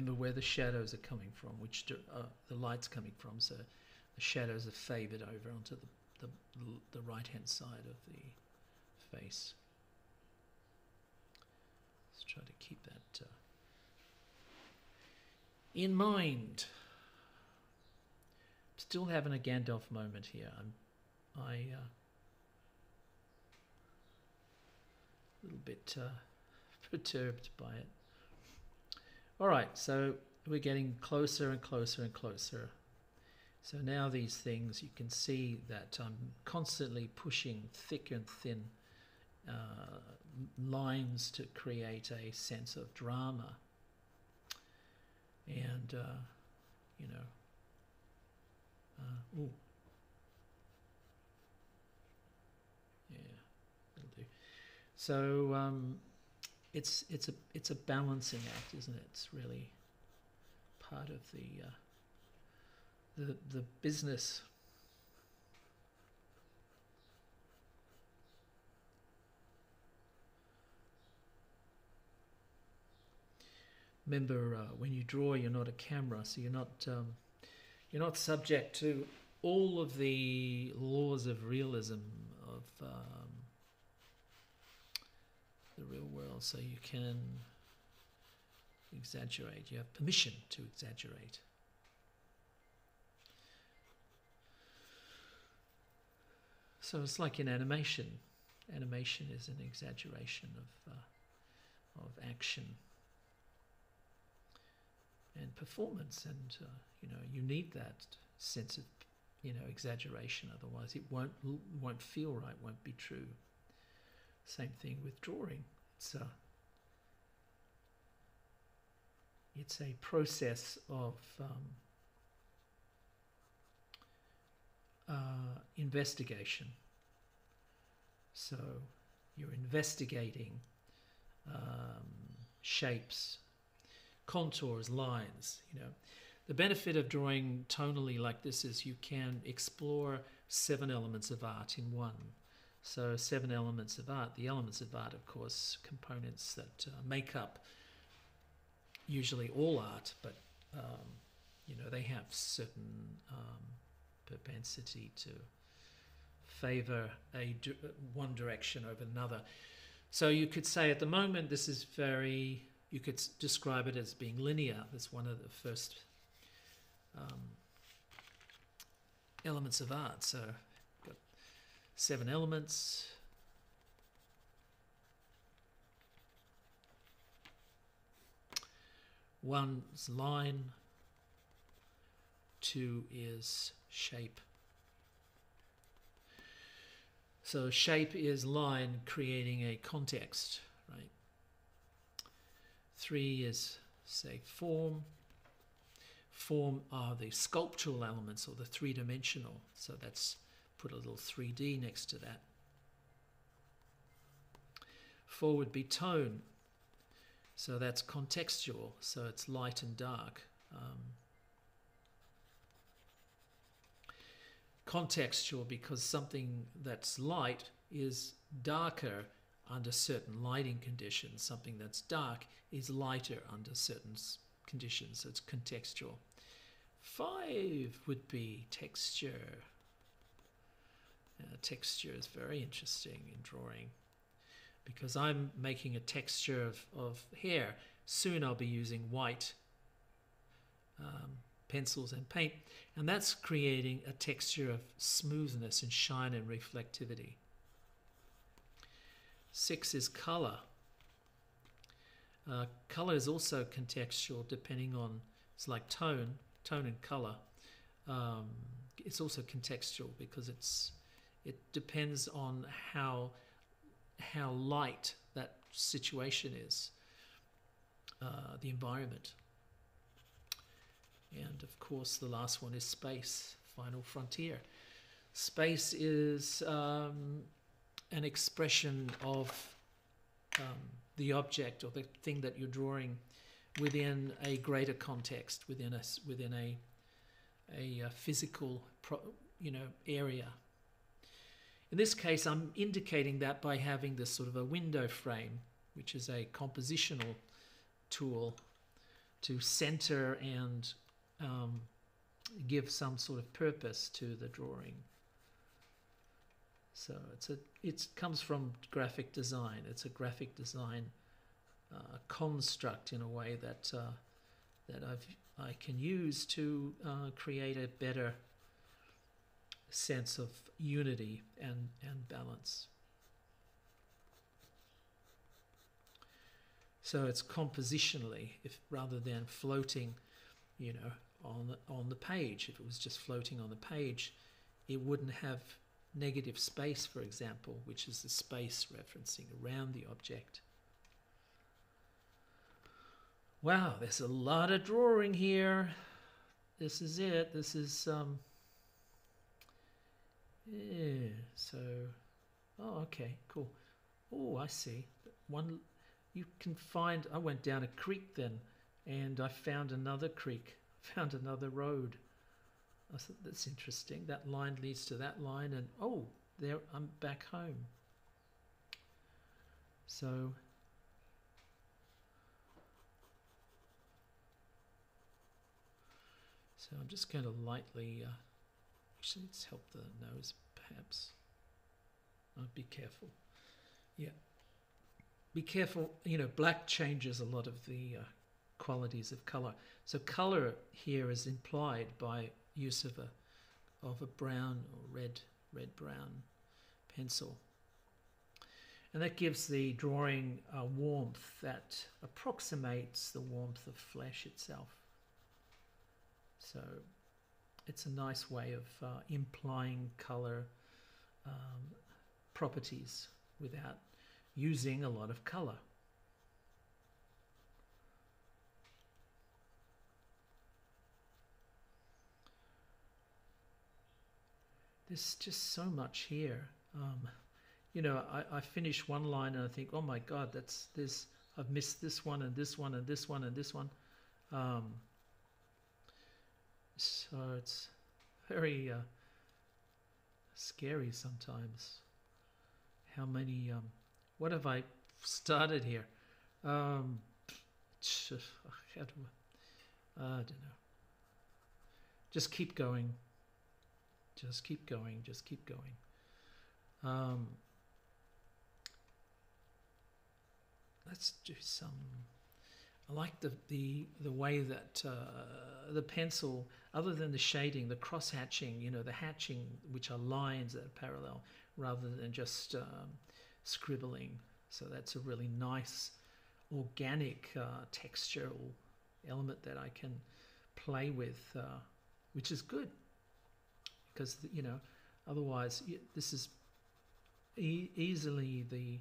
Remember where the shadows are coming from, which uh, the light's coming from. So the shadows are favored over onto the, the, the right hand side of the face. Let's try to keep that uh, in mind. Still having a Gandalf moment here. I'm, I, uh, a little bit uh, [LAUGHS] perturbed by it. All right, so we're getting closer and closer and closer. So now these things, you can see that I'm constantly pushing thick and thin uh, lines to create a sense of drama. And, uh, you know, uh, ooh. Yeah, that'll do. So, um, it's it's a it's a balancing act, isn't it? It's really part of the uh, the the business. Remember, uh, when you draw, you're not a camera, so you're not um, you're not subject to all of the laws of realism of um, real world, so you can exaggerate. You have permission to exaggerate. So it's like in animation. Animation is an exaggeration of uh, of action and performance, and uh, you know you need that sense of you know exaggeration. Otherwise, it won't won't feel right, won't be true. Same thing with drawing. It's a, it's a process of um, uh, investigation. So you're investigating um, shapes, contours, lines. You know, the benefit of drawing tonally like this is you can explore seven elements of art in one. So, seven elements of art. The elements of art, of course, components that uh, make up usually all art, but um, you know they have certain um, propensity to favor a one direction over another. So you could say at the moment this is very. You could describe it as being linear. That's one of the first um, elements of art. So seven elements. One is line, two is shape. So shape is line creating a context, right? Three is, say, form. Form are the sculptural elements or the three-dimensional. So that's put a little 3D next to that. Four would be tone. So that's contextual, so it's light and dark. Um, contextual because something that's light is darker under certain lighting conditions. Something that's dark is lighter under certain conditions. So it's contextual. Five would be texture Uh, texture is very interesting in drawing because I'm making a texture of, of hair. Soon I'll be using white um, pencils and paint, and that's creating a texture of smoothness and shine and reflectivity. Six is color. Uh, color is also contextual depending on, it's like tone, tone and color. Um, it's also contextual because it's it depends on how how light that situation is, uh, the environment. And of course, the last one is space, final frontier. Space is um, an expression of um, the object or the thing that you're drawing within a greater context, within a within a a, a physical, pro, you know, area. In this case, I'm indicating that by having this sort of a window frame, which is a compositional tool to center and um, give some sort of purpose to the drawing. So it's a it comes from graphic design. It's a graphic design uh, construct in a way that uh, that I've I can use to uh, create a better sense of unity and, and balance. So it's compositionally, if rather than floating, you know, on the, on the page. If it was just floating on the page, it wouldn't have negative space, for example, which is the space referencing around the object. Wow, there's a lot of drawing here. This is it. This is um yeah, so oh okay, cool. Oh, I see. One you can find I went down a creek then and I found another creek, [LAUGHS] found another road. I thought that's interesting. That line leads to that line and oh, there I'm back home. So So I'm just going to lightly, uh, actually let's help the nose perhaps. Oh, be careful. Yeah. Be careful, you know, black changes a lot of the uh, qualities of color. So color here is implied by use of a of a brown or red red brown pencil. And that gives the drawing a warmth that approximates the warmth of flesh itself. So it's a nice way of uh, implying color um, properties without using a lot of color. There's just so much here. Um, you know, I, I finish one line and I think, oh my God, that's this. I've missed this one and this one and this one and this one. Um, so it's very uh, scary sometimes. How many? Um, what have I started here? Um, [SIGHS] I, don't know. Just keep going. Just keep going. Just keep going. Um, let's do some. I like the the the way that uh, the pencil other than the shading, the cross hatching, you know, the hatching, which are lines that are parallel, rather than just um, scribbling. So that's a really nice organic uh, textural element that I can play with, uh, which is good because you know, otherwise this is e- easily the,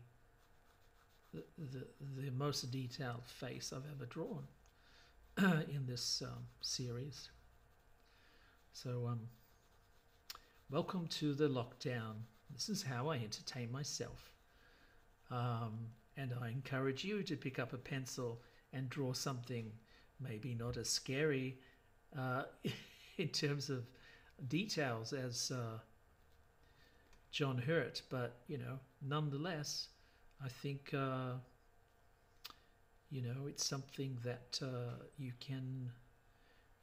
the the the most detailed face I've ever drawn [CLEARS THROAT] in this um, series. So, um, welcome to the lockdown. This is how I entertain myself. Um, and I encourage you to pick up a pencil and draw something maybe not as scary uh, [LAUGHS] in terms of details as uh, John Hurt, but you know, nonetheless, I think uh, you know it's something that uh, you can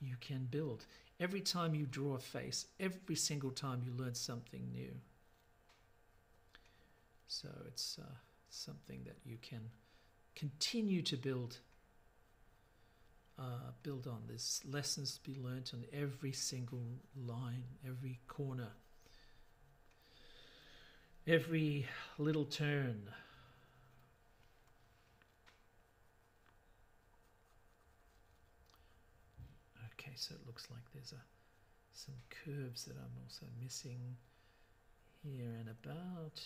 you can build. Every time you draw a face, every single time you learn something new. So it's uh, something that you can continue to build uh, build on. There's lessons to be learnt on every single line, every corner, every little turn. Okay, so it looks like there's a some curves that I'm also missing here and about.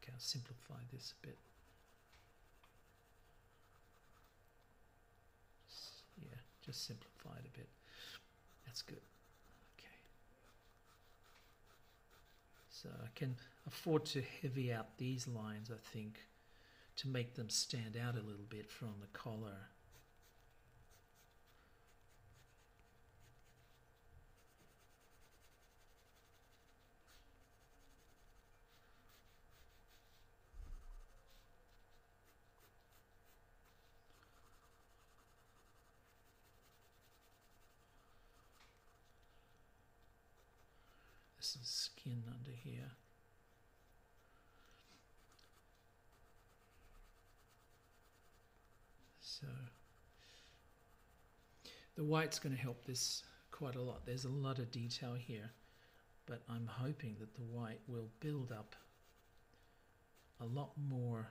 Okay, I'll simplify this a bit. Just, yeah, just simplify it a bit. That's good. Okay. So I can afford to heavy out these lines, I think, to make them stand out a little bit from the collar. This is skin under here. So the white's going to help this quite a lot. There's a lot of detail here, but I'm hoping that the white will build up a lot more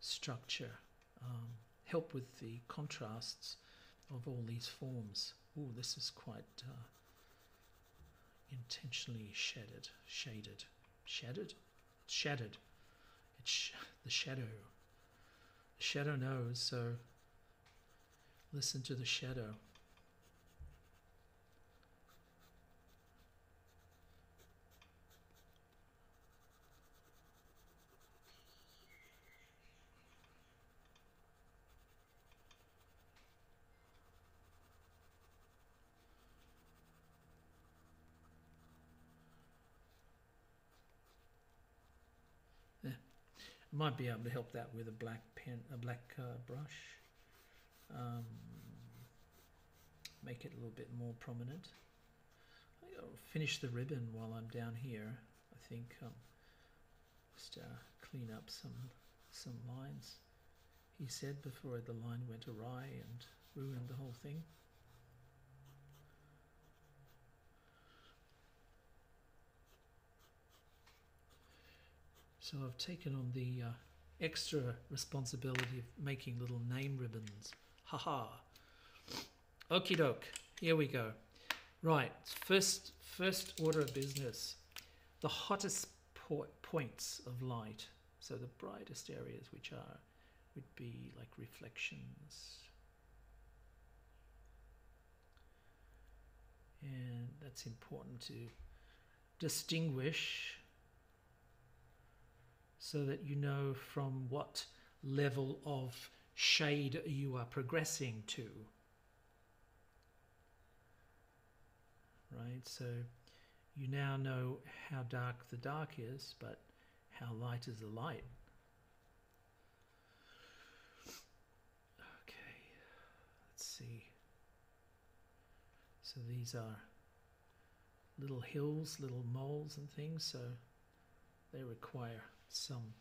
structure, um, help with the contrasts of all these forms. Oh, this is quite uh, intentionally shaded, shaded, shaded, shadowed. It's sh- the shadow. Shadow knows, so listen to the shadow. Might be able to help that with a black pen, a black uh, brush. Um, make it a little bit more prominent. I'll finish the ribbon while I'm down here. I think um, just uh, clean up some some lines. He said before the line went awry and ruined the whole thing. So I've taken on the uh, extra responsibility of making little name ribbons. Haha. Okie doke. Here we go. Right. First, first order of business. The hottest po- points of light. So the brightest areas, which are, would be like reflections. And that's important to distinguish so that you know from what level of shade you are progressing to. Right, so you now know how dark the dark is, but how light is the light. Okay, let's see. So these are little hills, little moles, and things, so they require some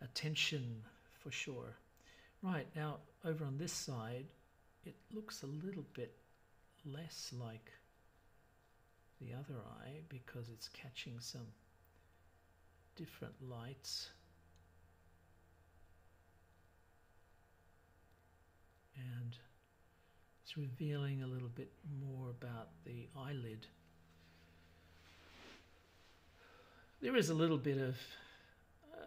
attention for sure. Right, now over on this side, it looks a little bit less like the other eye because it's catching some different lights. And it's revealing a little bit more about the eyelid. There is a little bit of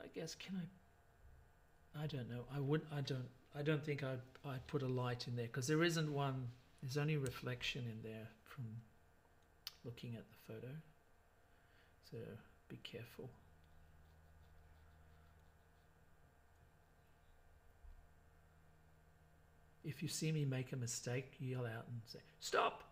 I guess can I? I don't know. I would. I don't. I don't think I'd. I'd put a light in there because there isn't one. There's only reflection in there from looking at the photo. So be careful. If you see me make a mistake, yell out and say, Stop!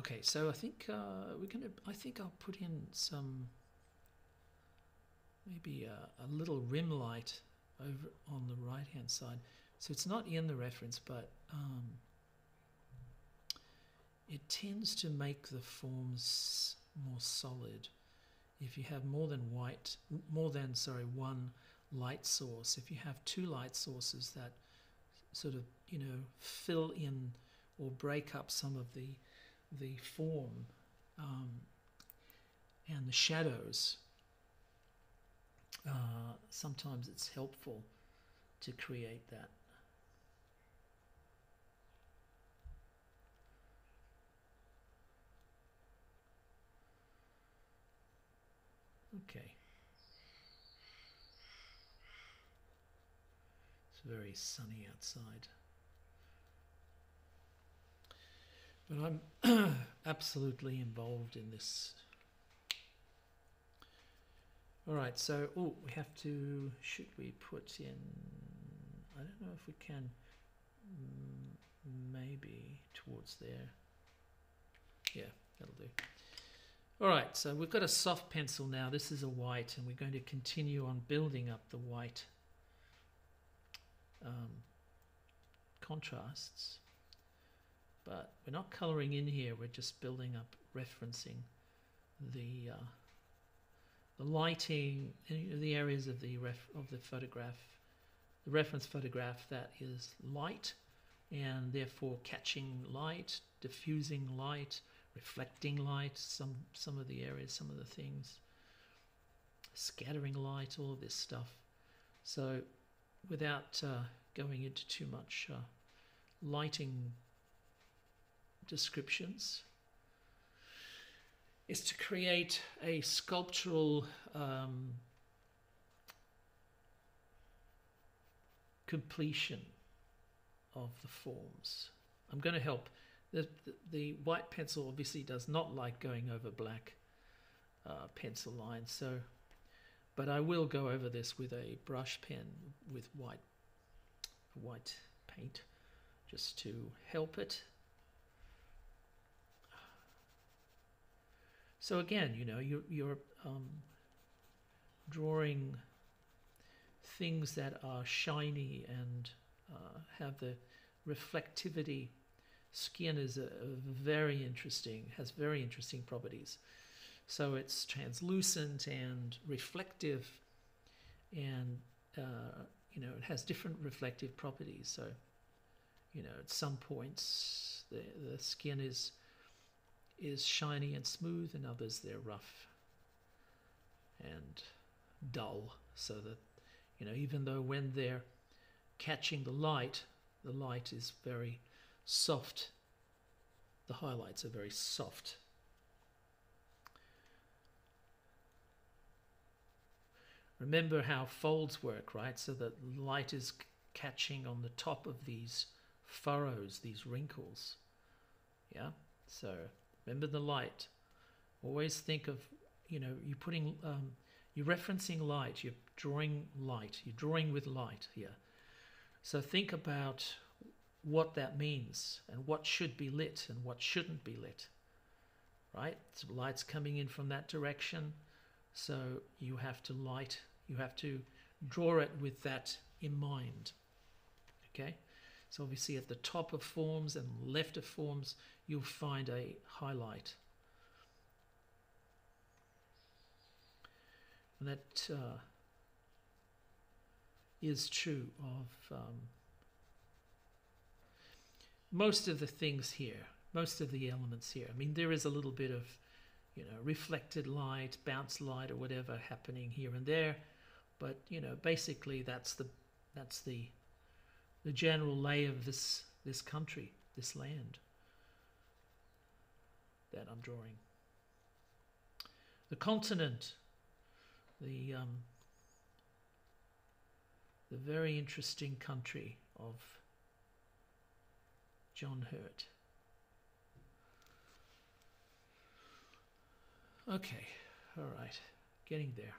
Okay, so I think uh, we're gonna. I think I'll put in some, maybe a, a little rim light over on the right hand side. So it's not in the reference, but um, it tends to make the forms more solid if you have more than white, more than sorry, one light source. If you have two light sources that sort of you know fill in or break up some of the the form um, and the shadows, uh, sometimes it's helpful to create that. Okay. It's very sunny outside. But I'm [CLEARS THROAT] absolutely involved in this. All right, so oh, we have to. Should we put in? I don't know if we can. mm, Maybe towards there. Yeah, that'll do. All right, so we've got a soft pencil now. This is a white, and we're going to continue on building up the white um, contrasts. But we're not coloring in here, we're just building up, referencing the, uh, the lighting, the areas of the, ref, of the photograph, the reference photograph that is light and therefore catching light, diffusing light, reflecting light, some some of the areas, some of the things, scattering light, all of this stuff. So, without uh, going into too much uh, lighting descriptions, is to create a sculptural um, completion of the forms. I'm going to help the, the, the white pencil obviously does not like going over black uh, pencil lines, so but I will go over this with a brush pen with white white paint just to help it. So again, you know, you're, you're um, drawing things that are shiny and uh, have the reflectivity skin is a, a very interesting, has very interesting properties. So it's translucent and reflective, and uh, you know it has different reflective properties. So you know at some points the the skin is is shiny and smooth, and others they're rough and dull. So that you know even though when they're catching the light, the light is very soft. The highlights are very soft. Remember how folds work, right? So that light is catching on the top of these furrows, these wrinkles. Yeah? So remember the light. Always think of, you know, you're putting, um, you're referencing light, you're drawing light, you're drawing with light here. So think about what that means and what should be lit and what shouldn't be lit. Right? So light's coming in from that direction, so you have to light, you have to draw it with that in mind. Okay? So obviously at the top of forms and left of forms, you'll find a highlight. And that uh, is true of um, most of the things here, most of the elements here. I mean, there is a little bit of, you know, reflected light, bounce light, or whatever happening here and there, but you know, basically that's the that's the the general lay of this this country, this land that I'm drawing. The continent, the um, the very interesting country of John Hurt. Okay, all right, getting there.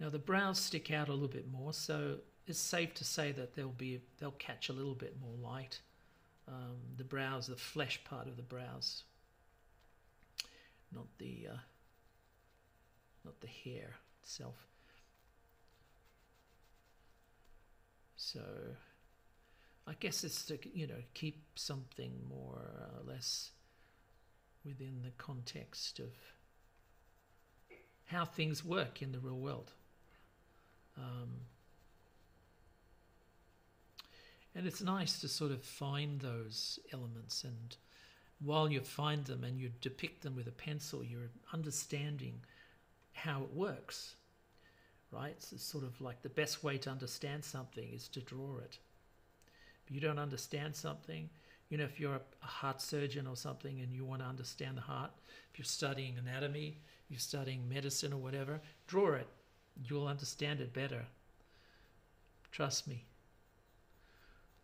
Now the brows stick out a little bit more, so it's safe to say that they'll be they'll catch a little bit more light. Um, the brows, the flesh part of the brows, not the uh, not the hair itself. So I guess it's to you know keep something more or less within the context of how things work in the real world. Um, and it's nice to sort of find those elements and while you find them and you depict them with a pencil, you're understanding how it works, right? So It's sort of like the best way to understand something is to draw it. If you don't understand something, you know, if you're a heart surgeon or something and you want to understand the heart, if you're studying anatomy, you're studying medicine or whatever, draw it. You'll understand it better. Trust me.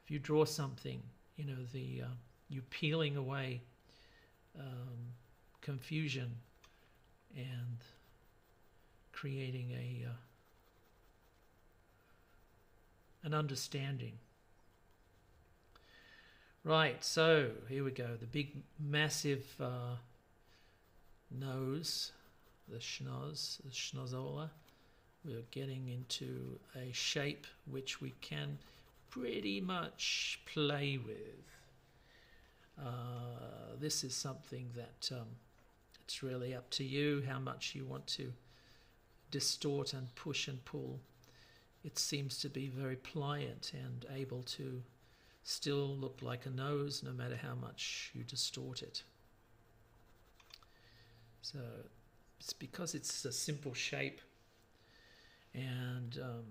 If you draw something, you know, the uh, you peeling away um, confusion and creating a uh, an understanding. Right, so here we go. The big, massive uh, nose, the schnoz, the schnozola. We're getting into a shape which we can pretty much play with. Uh, this is something that um, it's really up to you how much you want to distort and push and pull. It seems to be very pliant and able to still look like a nose no matter how much you distort it. So it's because it's a simple shape and um,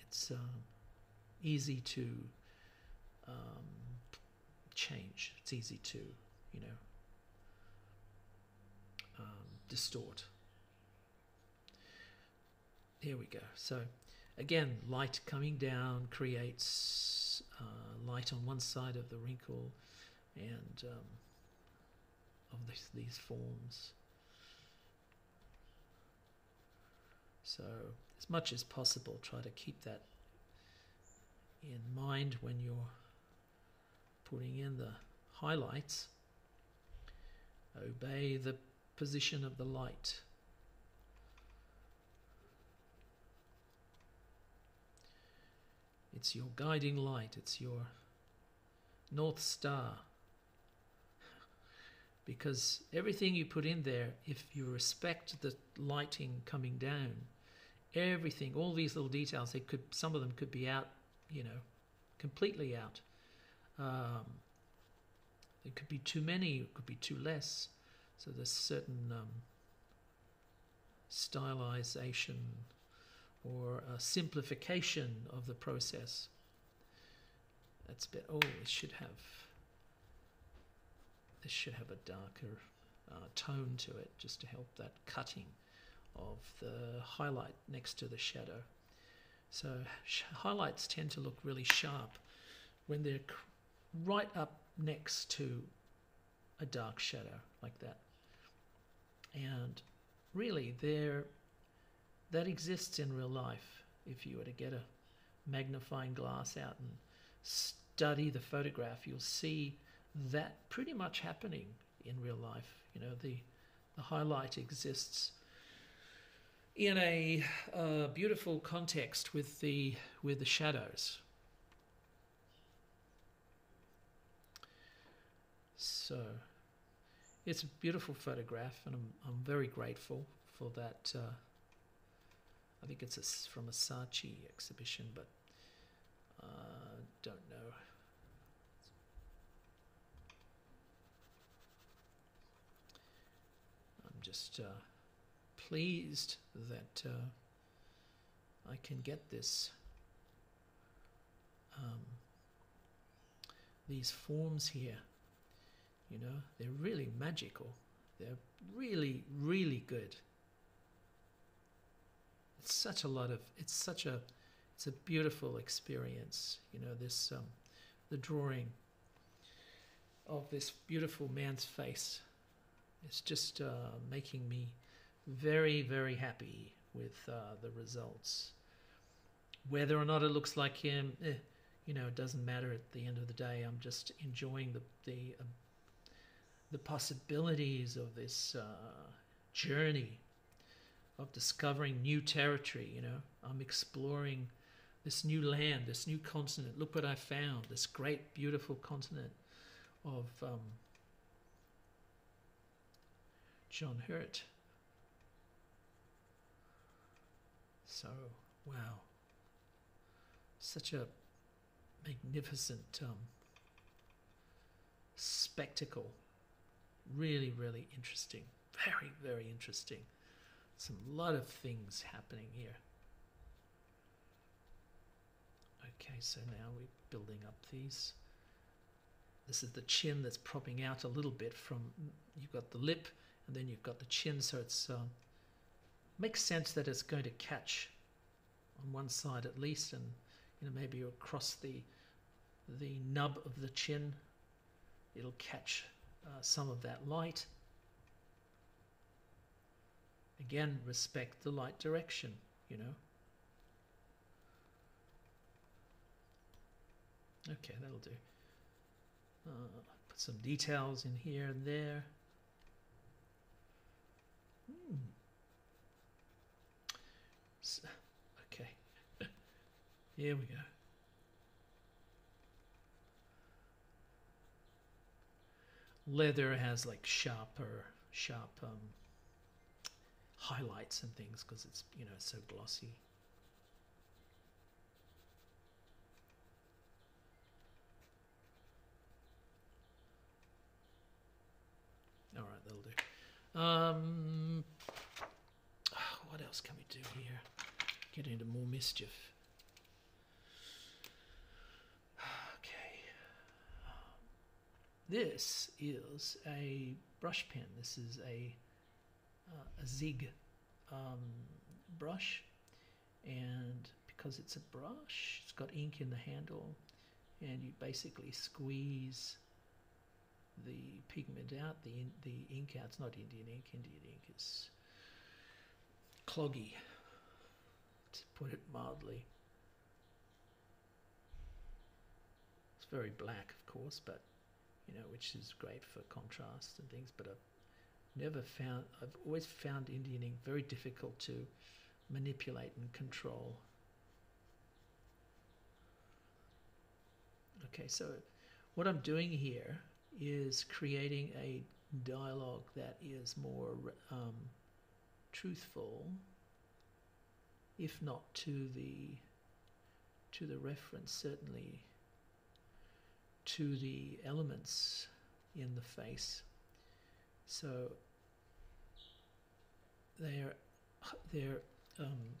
it's um, easy to um, change. It's easy to, you know, um, distort. Here we go. So again, light coming down creates uh, light on one side of the wrinkle and um, of this, these forms. So as much as possible, try to keep that in mind when you're putting in the highlights. Obey the position of the light. It's your guiding light, it's your North Star. Because everything you put in there, if you respect the lighting coming down, everything, all these little details, they could some of them could be out you know, completely out. Um, there could be too many, it could be too less. So there's certain um, stylization or simplification of the process. That's a bit. Oh, it should have. This should have a darker uh, tone to it, just to help that cutting of the highlight next to the shadow. So highlights tend to look really sharp when they're right up next to a dark shadow like that. And really, there that exists in real life. If you were to get a magnifying glass out and study the photograph, you'll see that pretty much happening in real life. You know, the the highlight exists in a uh, beautiful context with the with the shadows. So it's a beautiful photograph, and I'm I'm very grateful for that. Uh, I think it's a, from a Saatchi exhibition, but uh, don't know. I'm just. Uh, pleased that uh, I can get this um, these forms here. You know, they're really magical. They're really, really good. It's such a lot of. It's such a. It's a beautiful experience. You know, this um, the drawing of this beautiful man's face. It's just uh, making me very, very happy with uh, the results. Whether or not it looks like him, eh, you know, it doesn't matter at the end of the day. I'm just enjoying the the uh, the possibilities of this uh, journey of discovering new territory. You know, I'm exploring this new land, this new continent. Look what I found! This great, beautiful continent of um, John Hurt. So, wow, such a magnificent um, spectacle. Really, really interesting. Very, very interesting. Some lot of things happening here. Okay, so now we're building up these. This is the chin that's propping out a little bit from, you've got the lip and then you've got the chin, so it's um, makes sense that it's going to catch on one side at least, and you know maybe across the the nub of the chin, it'll catch uh, some of that light. Again, respect the light direction, you know. Okay, that'll do. Uh, put some details in here and there. Hmm. Okay. [LAUGHS] here we go. Leather has like sharper, sharp um, highlights and things because it's you know so glossy. All right, that'll do. Um, [SIGHS] what else can we do here? Get into more mischief. Okay. This is a brush pen. This is a uh, a zig um, brush, and because it's a brush, it's got ink in the handle, and you basically squeeze the pigment out, the in, the ink out. It's not Indian ink. Indian ink is cloggy, to put it mildly. It's very black, of course, but you know, which is great for contrast and things. But I've never found. I've always found Indian ink very difficult to manipulate and control. Okay, so what I'm doing here is creating a dialogue that is more um, truthful, if not to the to the reference, certainly to the elements in the face. So they're they're um,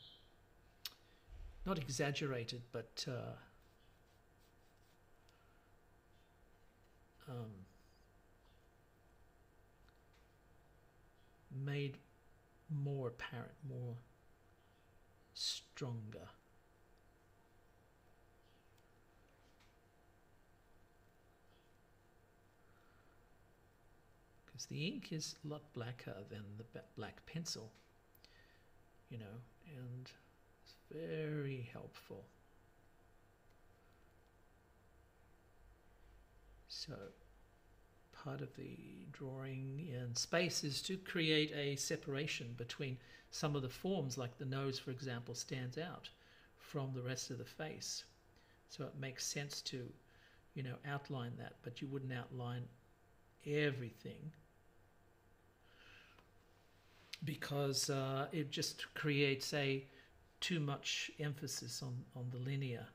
not exaggerated, but uh, um, made more apparent, more stronger. Because the ink is a lot blacker than the black pencil, you know, and it's very helpful. So, part of the drawing in space is to create a separation between some of the forms, like the nose, for example, stands out from the rest of the face. So it makes sense to, you know, outline that, but you wouldn't outline everything because uh, it just creates a too much emphasis on, on the linear.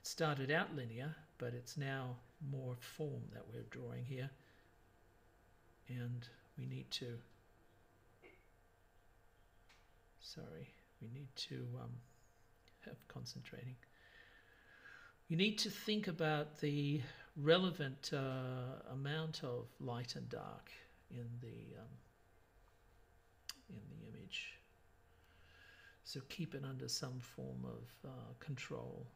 It started out linear, but it's now more form that we're drawing here. And we need to, sorry, we need to um, have concentrating. You need to think about the relevant uh, amount of light and dark in the um, in the image. So keep it under some form of uh, control.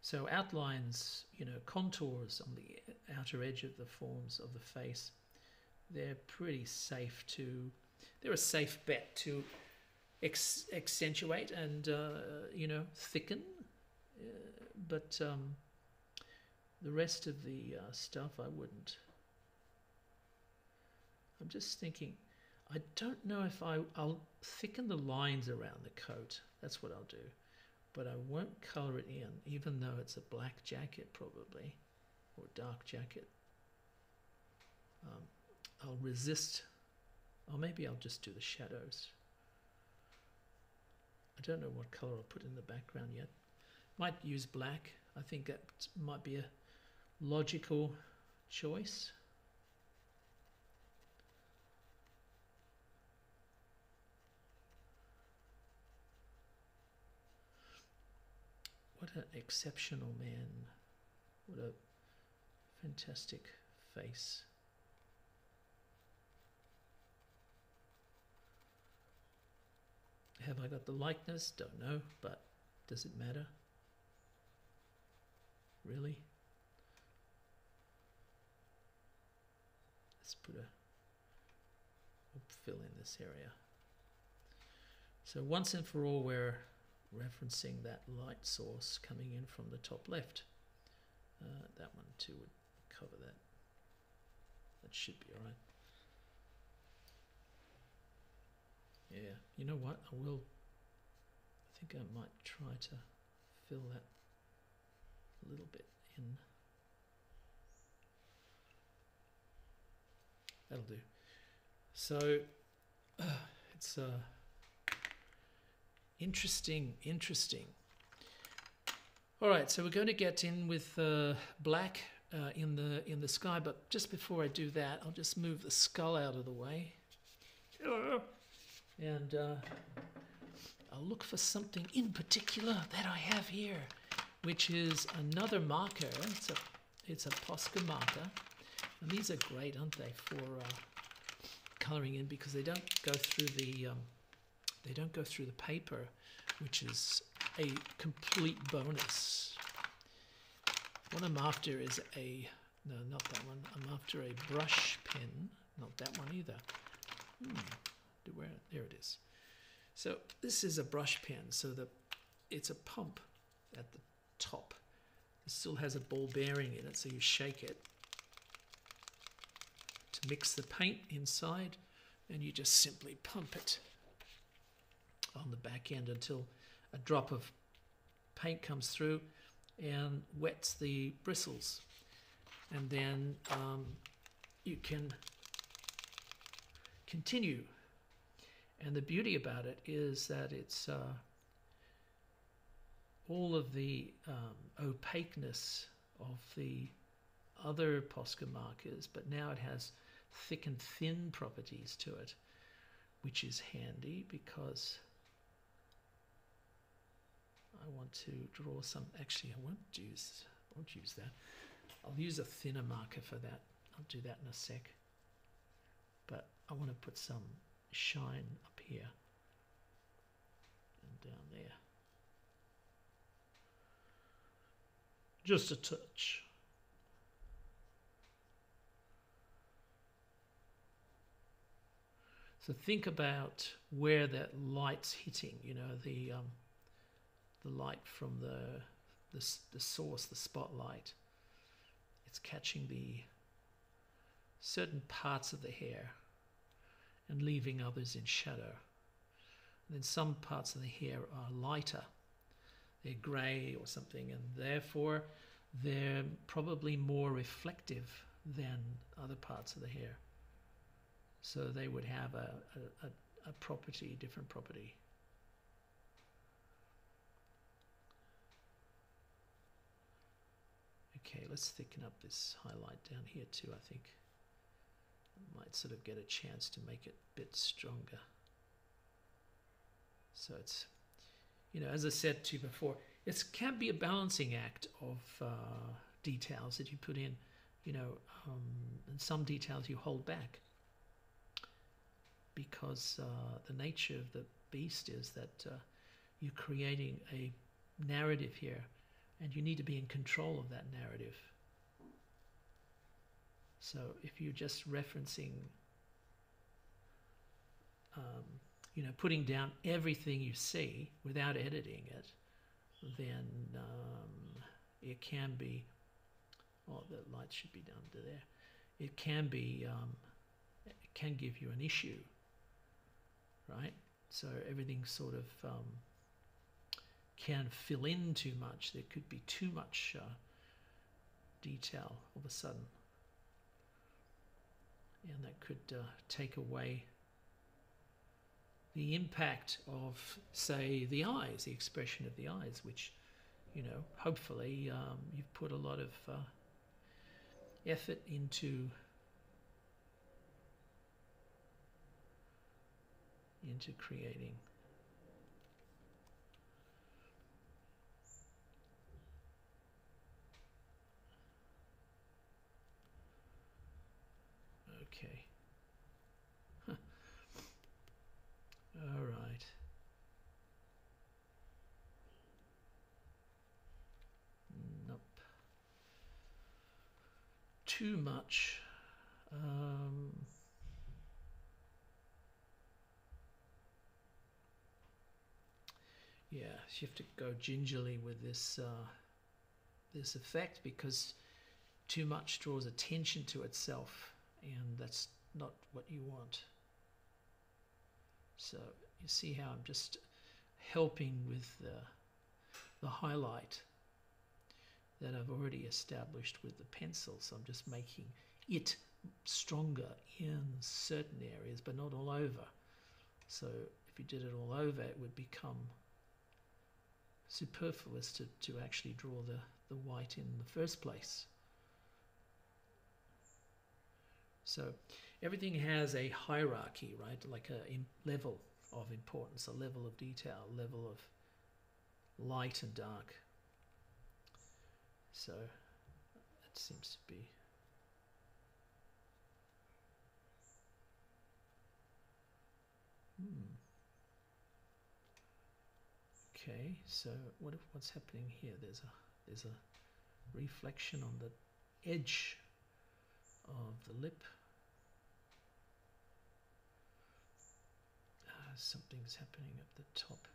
So outlines, you know, contours on the outer edge of the forms of the face, they're pretty safe to, they're a safe bet to ex- accentuate and, uh, you know, thicken. Uh, but um, the rest of the uh, stuff I wouldn't. I'm just thinking, I don't know if I, I'll thicken the lines around the coat. That's what I'll do. But I won't colour it in, even though it's a black jacket probably, or dark jacket. Um, I'll resist, or maybe I'll just do the shadows. I don't know what colour I'll put in the background yet. Might use black. I think that might be a logical choice. What an exceptional man. What a fantastic face. Have I got the likeness? Don't know, but does it matter? Really? Let's put a fill in this area. So once and for all we're referencing that light source coming in from the top left. Uh, that one too would cover that. That should be alright. Yeah, you know what? I will. I think I might try to fill that a little bit in. That'll do. So uh, [SIGHS] it's uh, interesting, interesting. All right, so we're going to get in with uh, black uh, in the in the sky, but just before I do that, I'll just move the skull out of the way. And uh, I'll look for something in particular that I have here, which is another marker. It's a, it's a Posca marker. And these are great, aren't they, for uh, colouring in because they don't go through the um, they don't go through the paper, which is a complete bonus. What I'm after is a no, not that one. I'm after a brush pen, not that one either. Hmm where there it is. So this is a brush pen, so the it's a pump at the top. It still has a ball bearing in it, so you shake it to mix the paint inside, and you just simply pump it on the back end until a drop of paint comes through and wets the bristles. And then um, you can continue and the beauty about it is that it's uh, all of the um, opaqueness of the other Posca markers, but now it has thick and thin properties to it, which is handy because I want to draw some. Actually, I won't use. I won't use that. I'll use a thinner marker for that. I'll do that in a sec. But I want to put some shine up here and down there. Just a touch. So think about where that light's hitting, you know, the, um, the light from the, the, the source, the spotlight. It's catching the certain parts of the hair and leaving others in shadow. And then some parts of the hair are lighter, they're grey or something, and therefore they're probably more reflective than other parts of the hair. So they would have a, a, a, a property, different property. Okay, let's thicken up this highlight down here too, I think might sort of get a chance to make it a bit stronger. So it's, you know, as I said to you before, it can be a balancing act of uh, details that you put in, you know, um, and some details you hold back because uh, the nature of the beast is that uh, you're creating a narrative here and you need to be in control of that narrative. So if you're just referencing, um, you know, putting down everything you see without editing it, then um, it can be, oh, the light should be down to there. It can be, um, it can give you an issue, right? So everything sort of um, can fill in too much. There could be too much uh, detail all of a sudden. And that could uh, take away the impact of, say, the eyes, the expression of the eyes, which, you know, hopefully um, you've put a lot of uh, effort into into creating. Okay. Huh. All right. Nope. Too much. Um, yeah, you have to go gingerly with this uh, this effect because too much draws attention to itself, and that's not what you want. So you see how I'm just helping with the, the highlight that I've already established with the pencil. So I'm just making it stronger in certain areas, but not all over. So if you did it all over, it would become superfluous to, to actually draw the, the white in the first place. So everything has a hierarchy, right? Like a level of importance, a level of detail, a level of light and dark. So that seems to be. Hmm. Okay, so what if, what's happening here? There's a there's a reflection on the edge of the lip. Uh, something's happening at the top.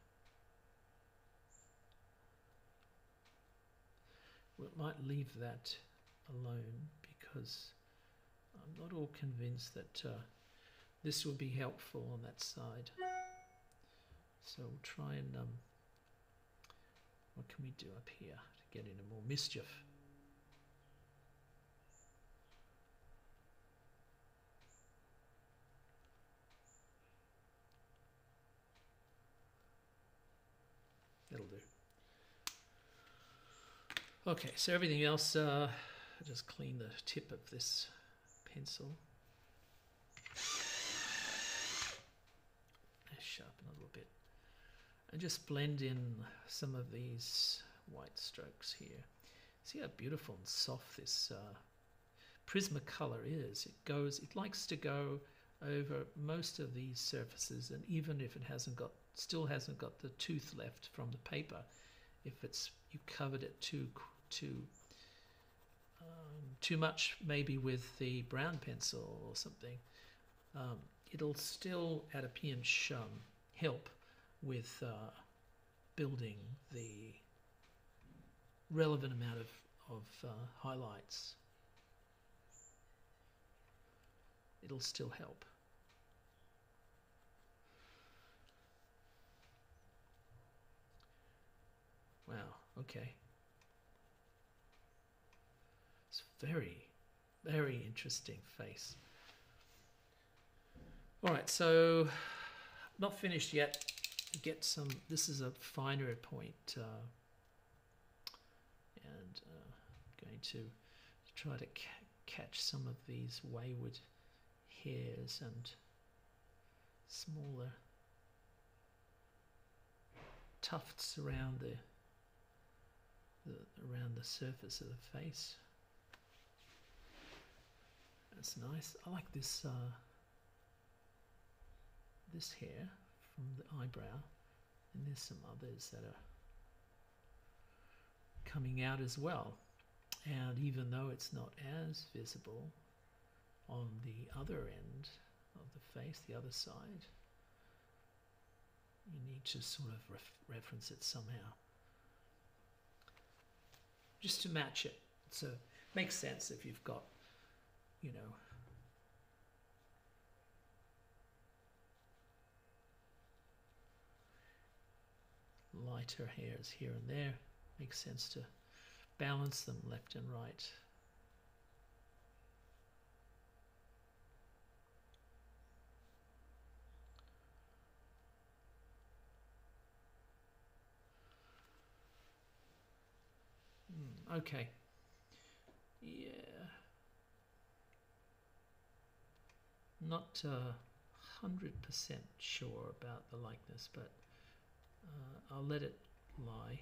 We might leave that alone because I'm not all convinced that uh, this will be helpful on that side. So we'll try and um, what can we do up here to get into more mischief? That'll do. Okay, so everything else, uh, just clean the tip of this pencil. Sharpen a little bit. And just blend in some of these white strokes here. See how beautiful and soft this uh, Prismacolor is. It goes, it likes to go over most of these surfaces and even if it hasn't got, still hasn't got the tooth left from the paper, if it's, you covered it too, too, um, too much maybe with the brown pencil or something, um, it'll still at a pinch um, help with uh, building the relevant amount of, of uh, highlights. It'll still help. Wow, okay. It's very, very interesting face. All right, so not finished yet. Get some, this is a finer point uh, and uh, going to try to ca catch some of these wayward hairs and smaller tufts around the, the around the surface of the face. That's nice. I like this uh, this hair from the eyebrow, and there's some others that are coming out as well. And even though it's not as visible on the other end of the face, the other side, you need to sort of ref reference it somehow just to match it. So makes sense if you've got, you know, lighter hairs here and there. Makes sense to balance them left and right. Okay. Yeah. Not uh, hundred percent sure about the likeness, but uh, I'll let it lie.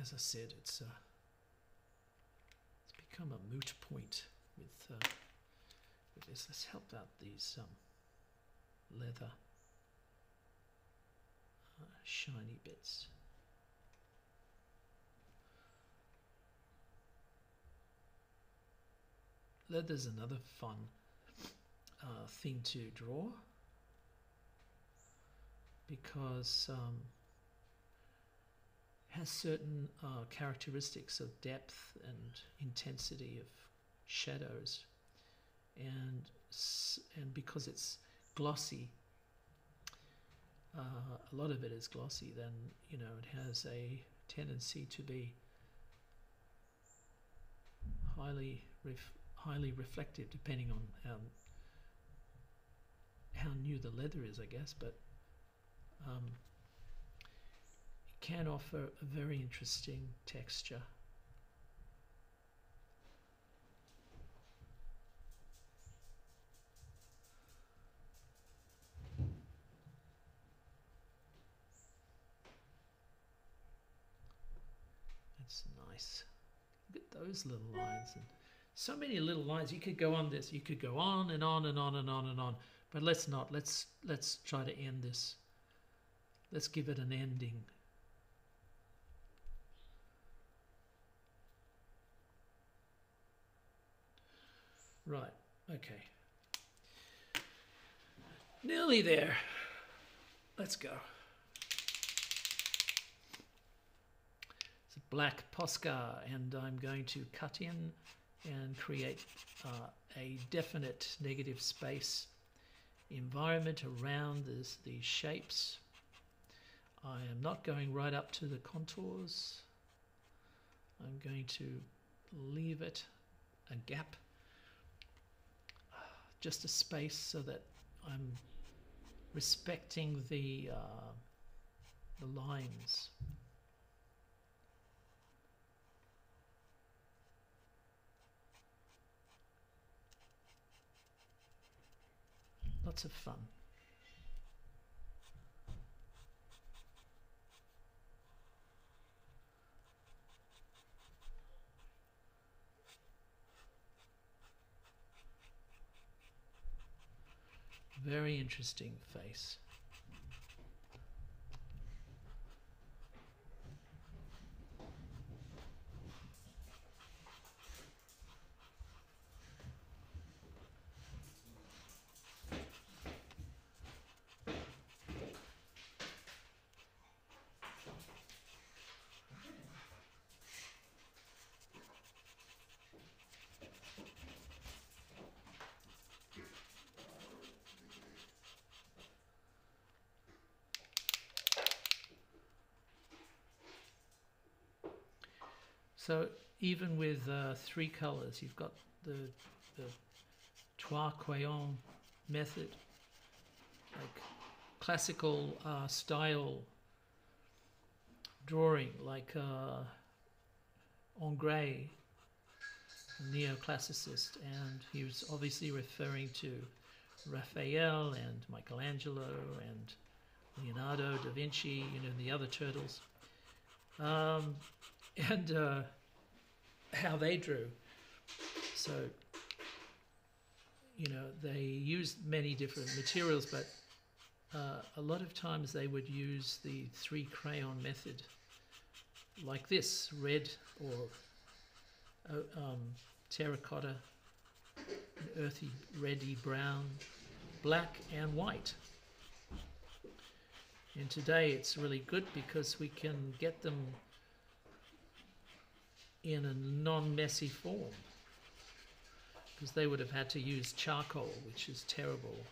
As I said, it's uh, it's become a moot point with uh, with this. Let's help out these um, leather uh, shiny bits. Leather's another fun uh, thing to draw because um, has certain uh, characteristics of depth and intensity of shadows, and and because it's glossy, uh, a lot of it is glossy. Then you know it has a tendency to be highly ref- highly reflective, depending on how how new the leather is, I guess. But um, it can offer a very interesting texture. That's nice. Look at those little lines and so many little lines. You could go on this. You could go on and on and on and on and on. But let's not. Let's let's try to end this. Let's give it an ending. Right. Okay. Nearly there. Let's go. It's a black Posca, and I'm going to cut in and create uh, a definite negative space environment around this, these shapes. I am not going right up to the contours. I'm going to leave it a gap, just a space so that I'm respecting the uh, the lines. Lots of fun. Very interesting face. So even with uh, three colors, you've got the, the trois crayons method, like classical uh, style drawing, like uh, Ingres, neoclassicist, and he was obviously referring to Raphael and Michelangelo and Leonardo da Vinci, you know, the other turtles. Um, [LAUGHS] and uh, how they drew. So, you know, they used many different materials, but uh, a lot of times they would use the three crayon method, like this red or uh, um, terracotta, earthy, reddy brown, black, and white. And today it's really good because we can get them in a non-messy form because they would have had to use charcoal which is terrible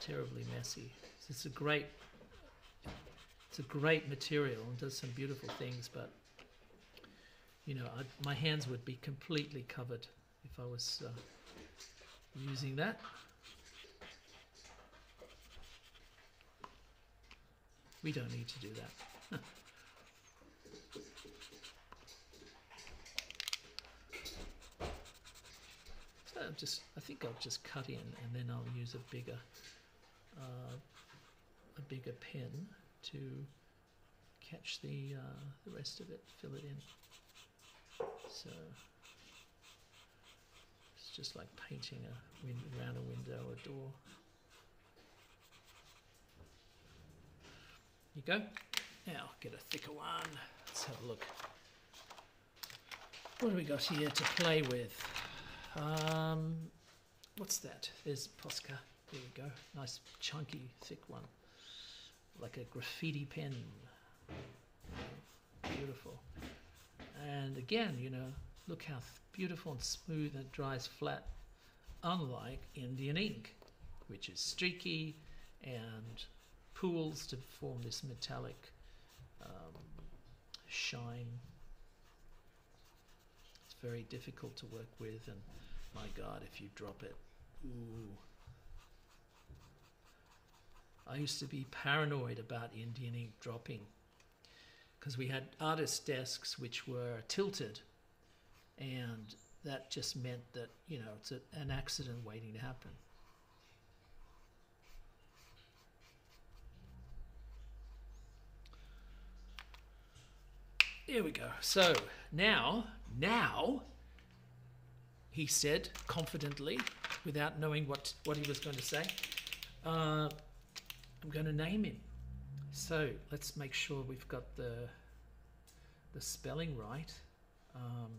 terribly messy so it's a great It's a great material and does some beautiful things, but you know, i my hands would be completely covered if I was uh, using that. We don't need to do that. [LAUGHS] so I'll just, I think I'll just cut in and then I'll use a bigger, uh, a bigger pen to catch the uh, the rest of it, fill it in. So it's just like painting a win- around a window or door. There You go. Now get a thicker one. Let's have a look. What do we got here to play with? Um, what's that? There's Posca. There we go. Nice chunky thick one. Like a graffiti pen. Beautiful. And again, you know, look how beautiful and smooth and dries flat, unlike Indian ink, which is streaky and pools to form this metallic um, shine. It's very difficult to work with, and my God, if you drop it, ooh. I used to be paranoid about Indian ink dropping because we had artist desks which were tilted, and that just meant that you know it's a, an accident waiting to happen. Here we go. So now, now, he said confidently, without knowing what, what he was going to say, uh, I'm going to name him. So let's make sure we've got the the spelling right. Um,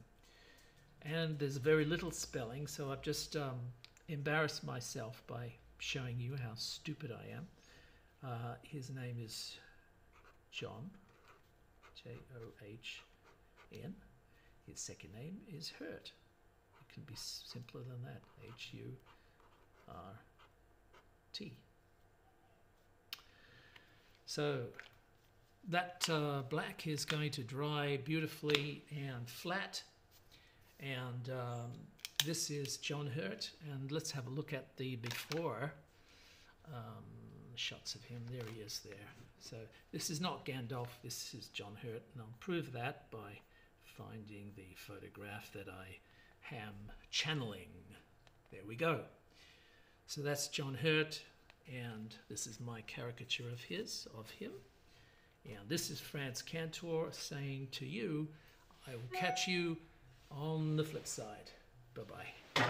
and there's very little spelling, so I've just um, embarrassed myself by showing you how stupid I am. Uh, his name is John, J O H N. His second name is Hurt. Can be simpler than that H U R T. So that uh, black is going to dry beautifully and flat. And um, this is John Hurt. And let's have a look at the before um, shots of him. There he is there. So this is not Gandalf, this is John Hurt. And I'll prove that by finding the photograph that I am channeling. There we go. So that's John Hurt, and this is my caricature of his, of him. And this is Frantz Kantor saying to you, I will catch you on the flip side. Bye bye.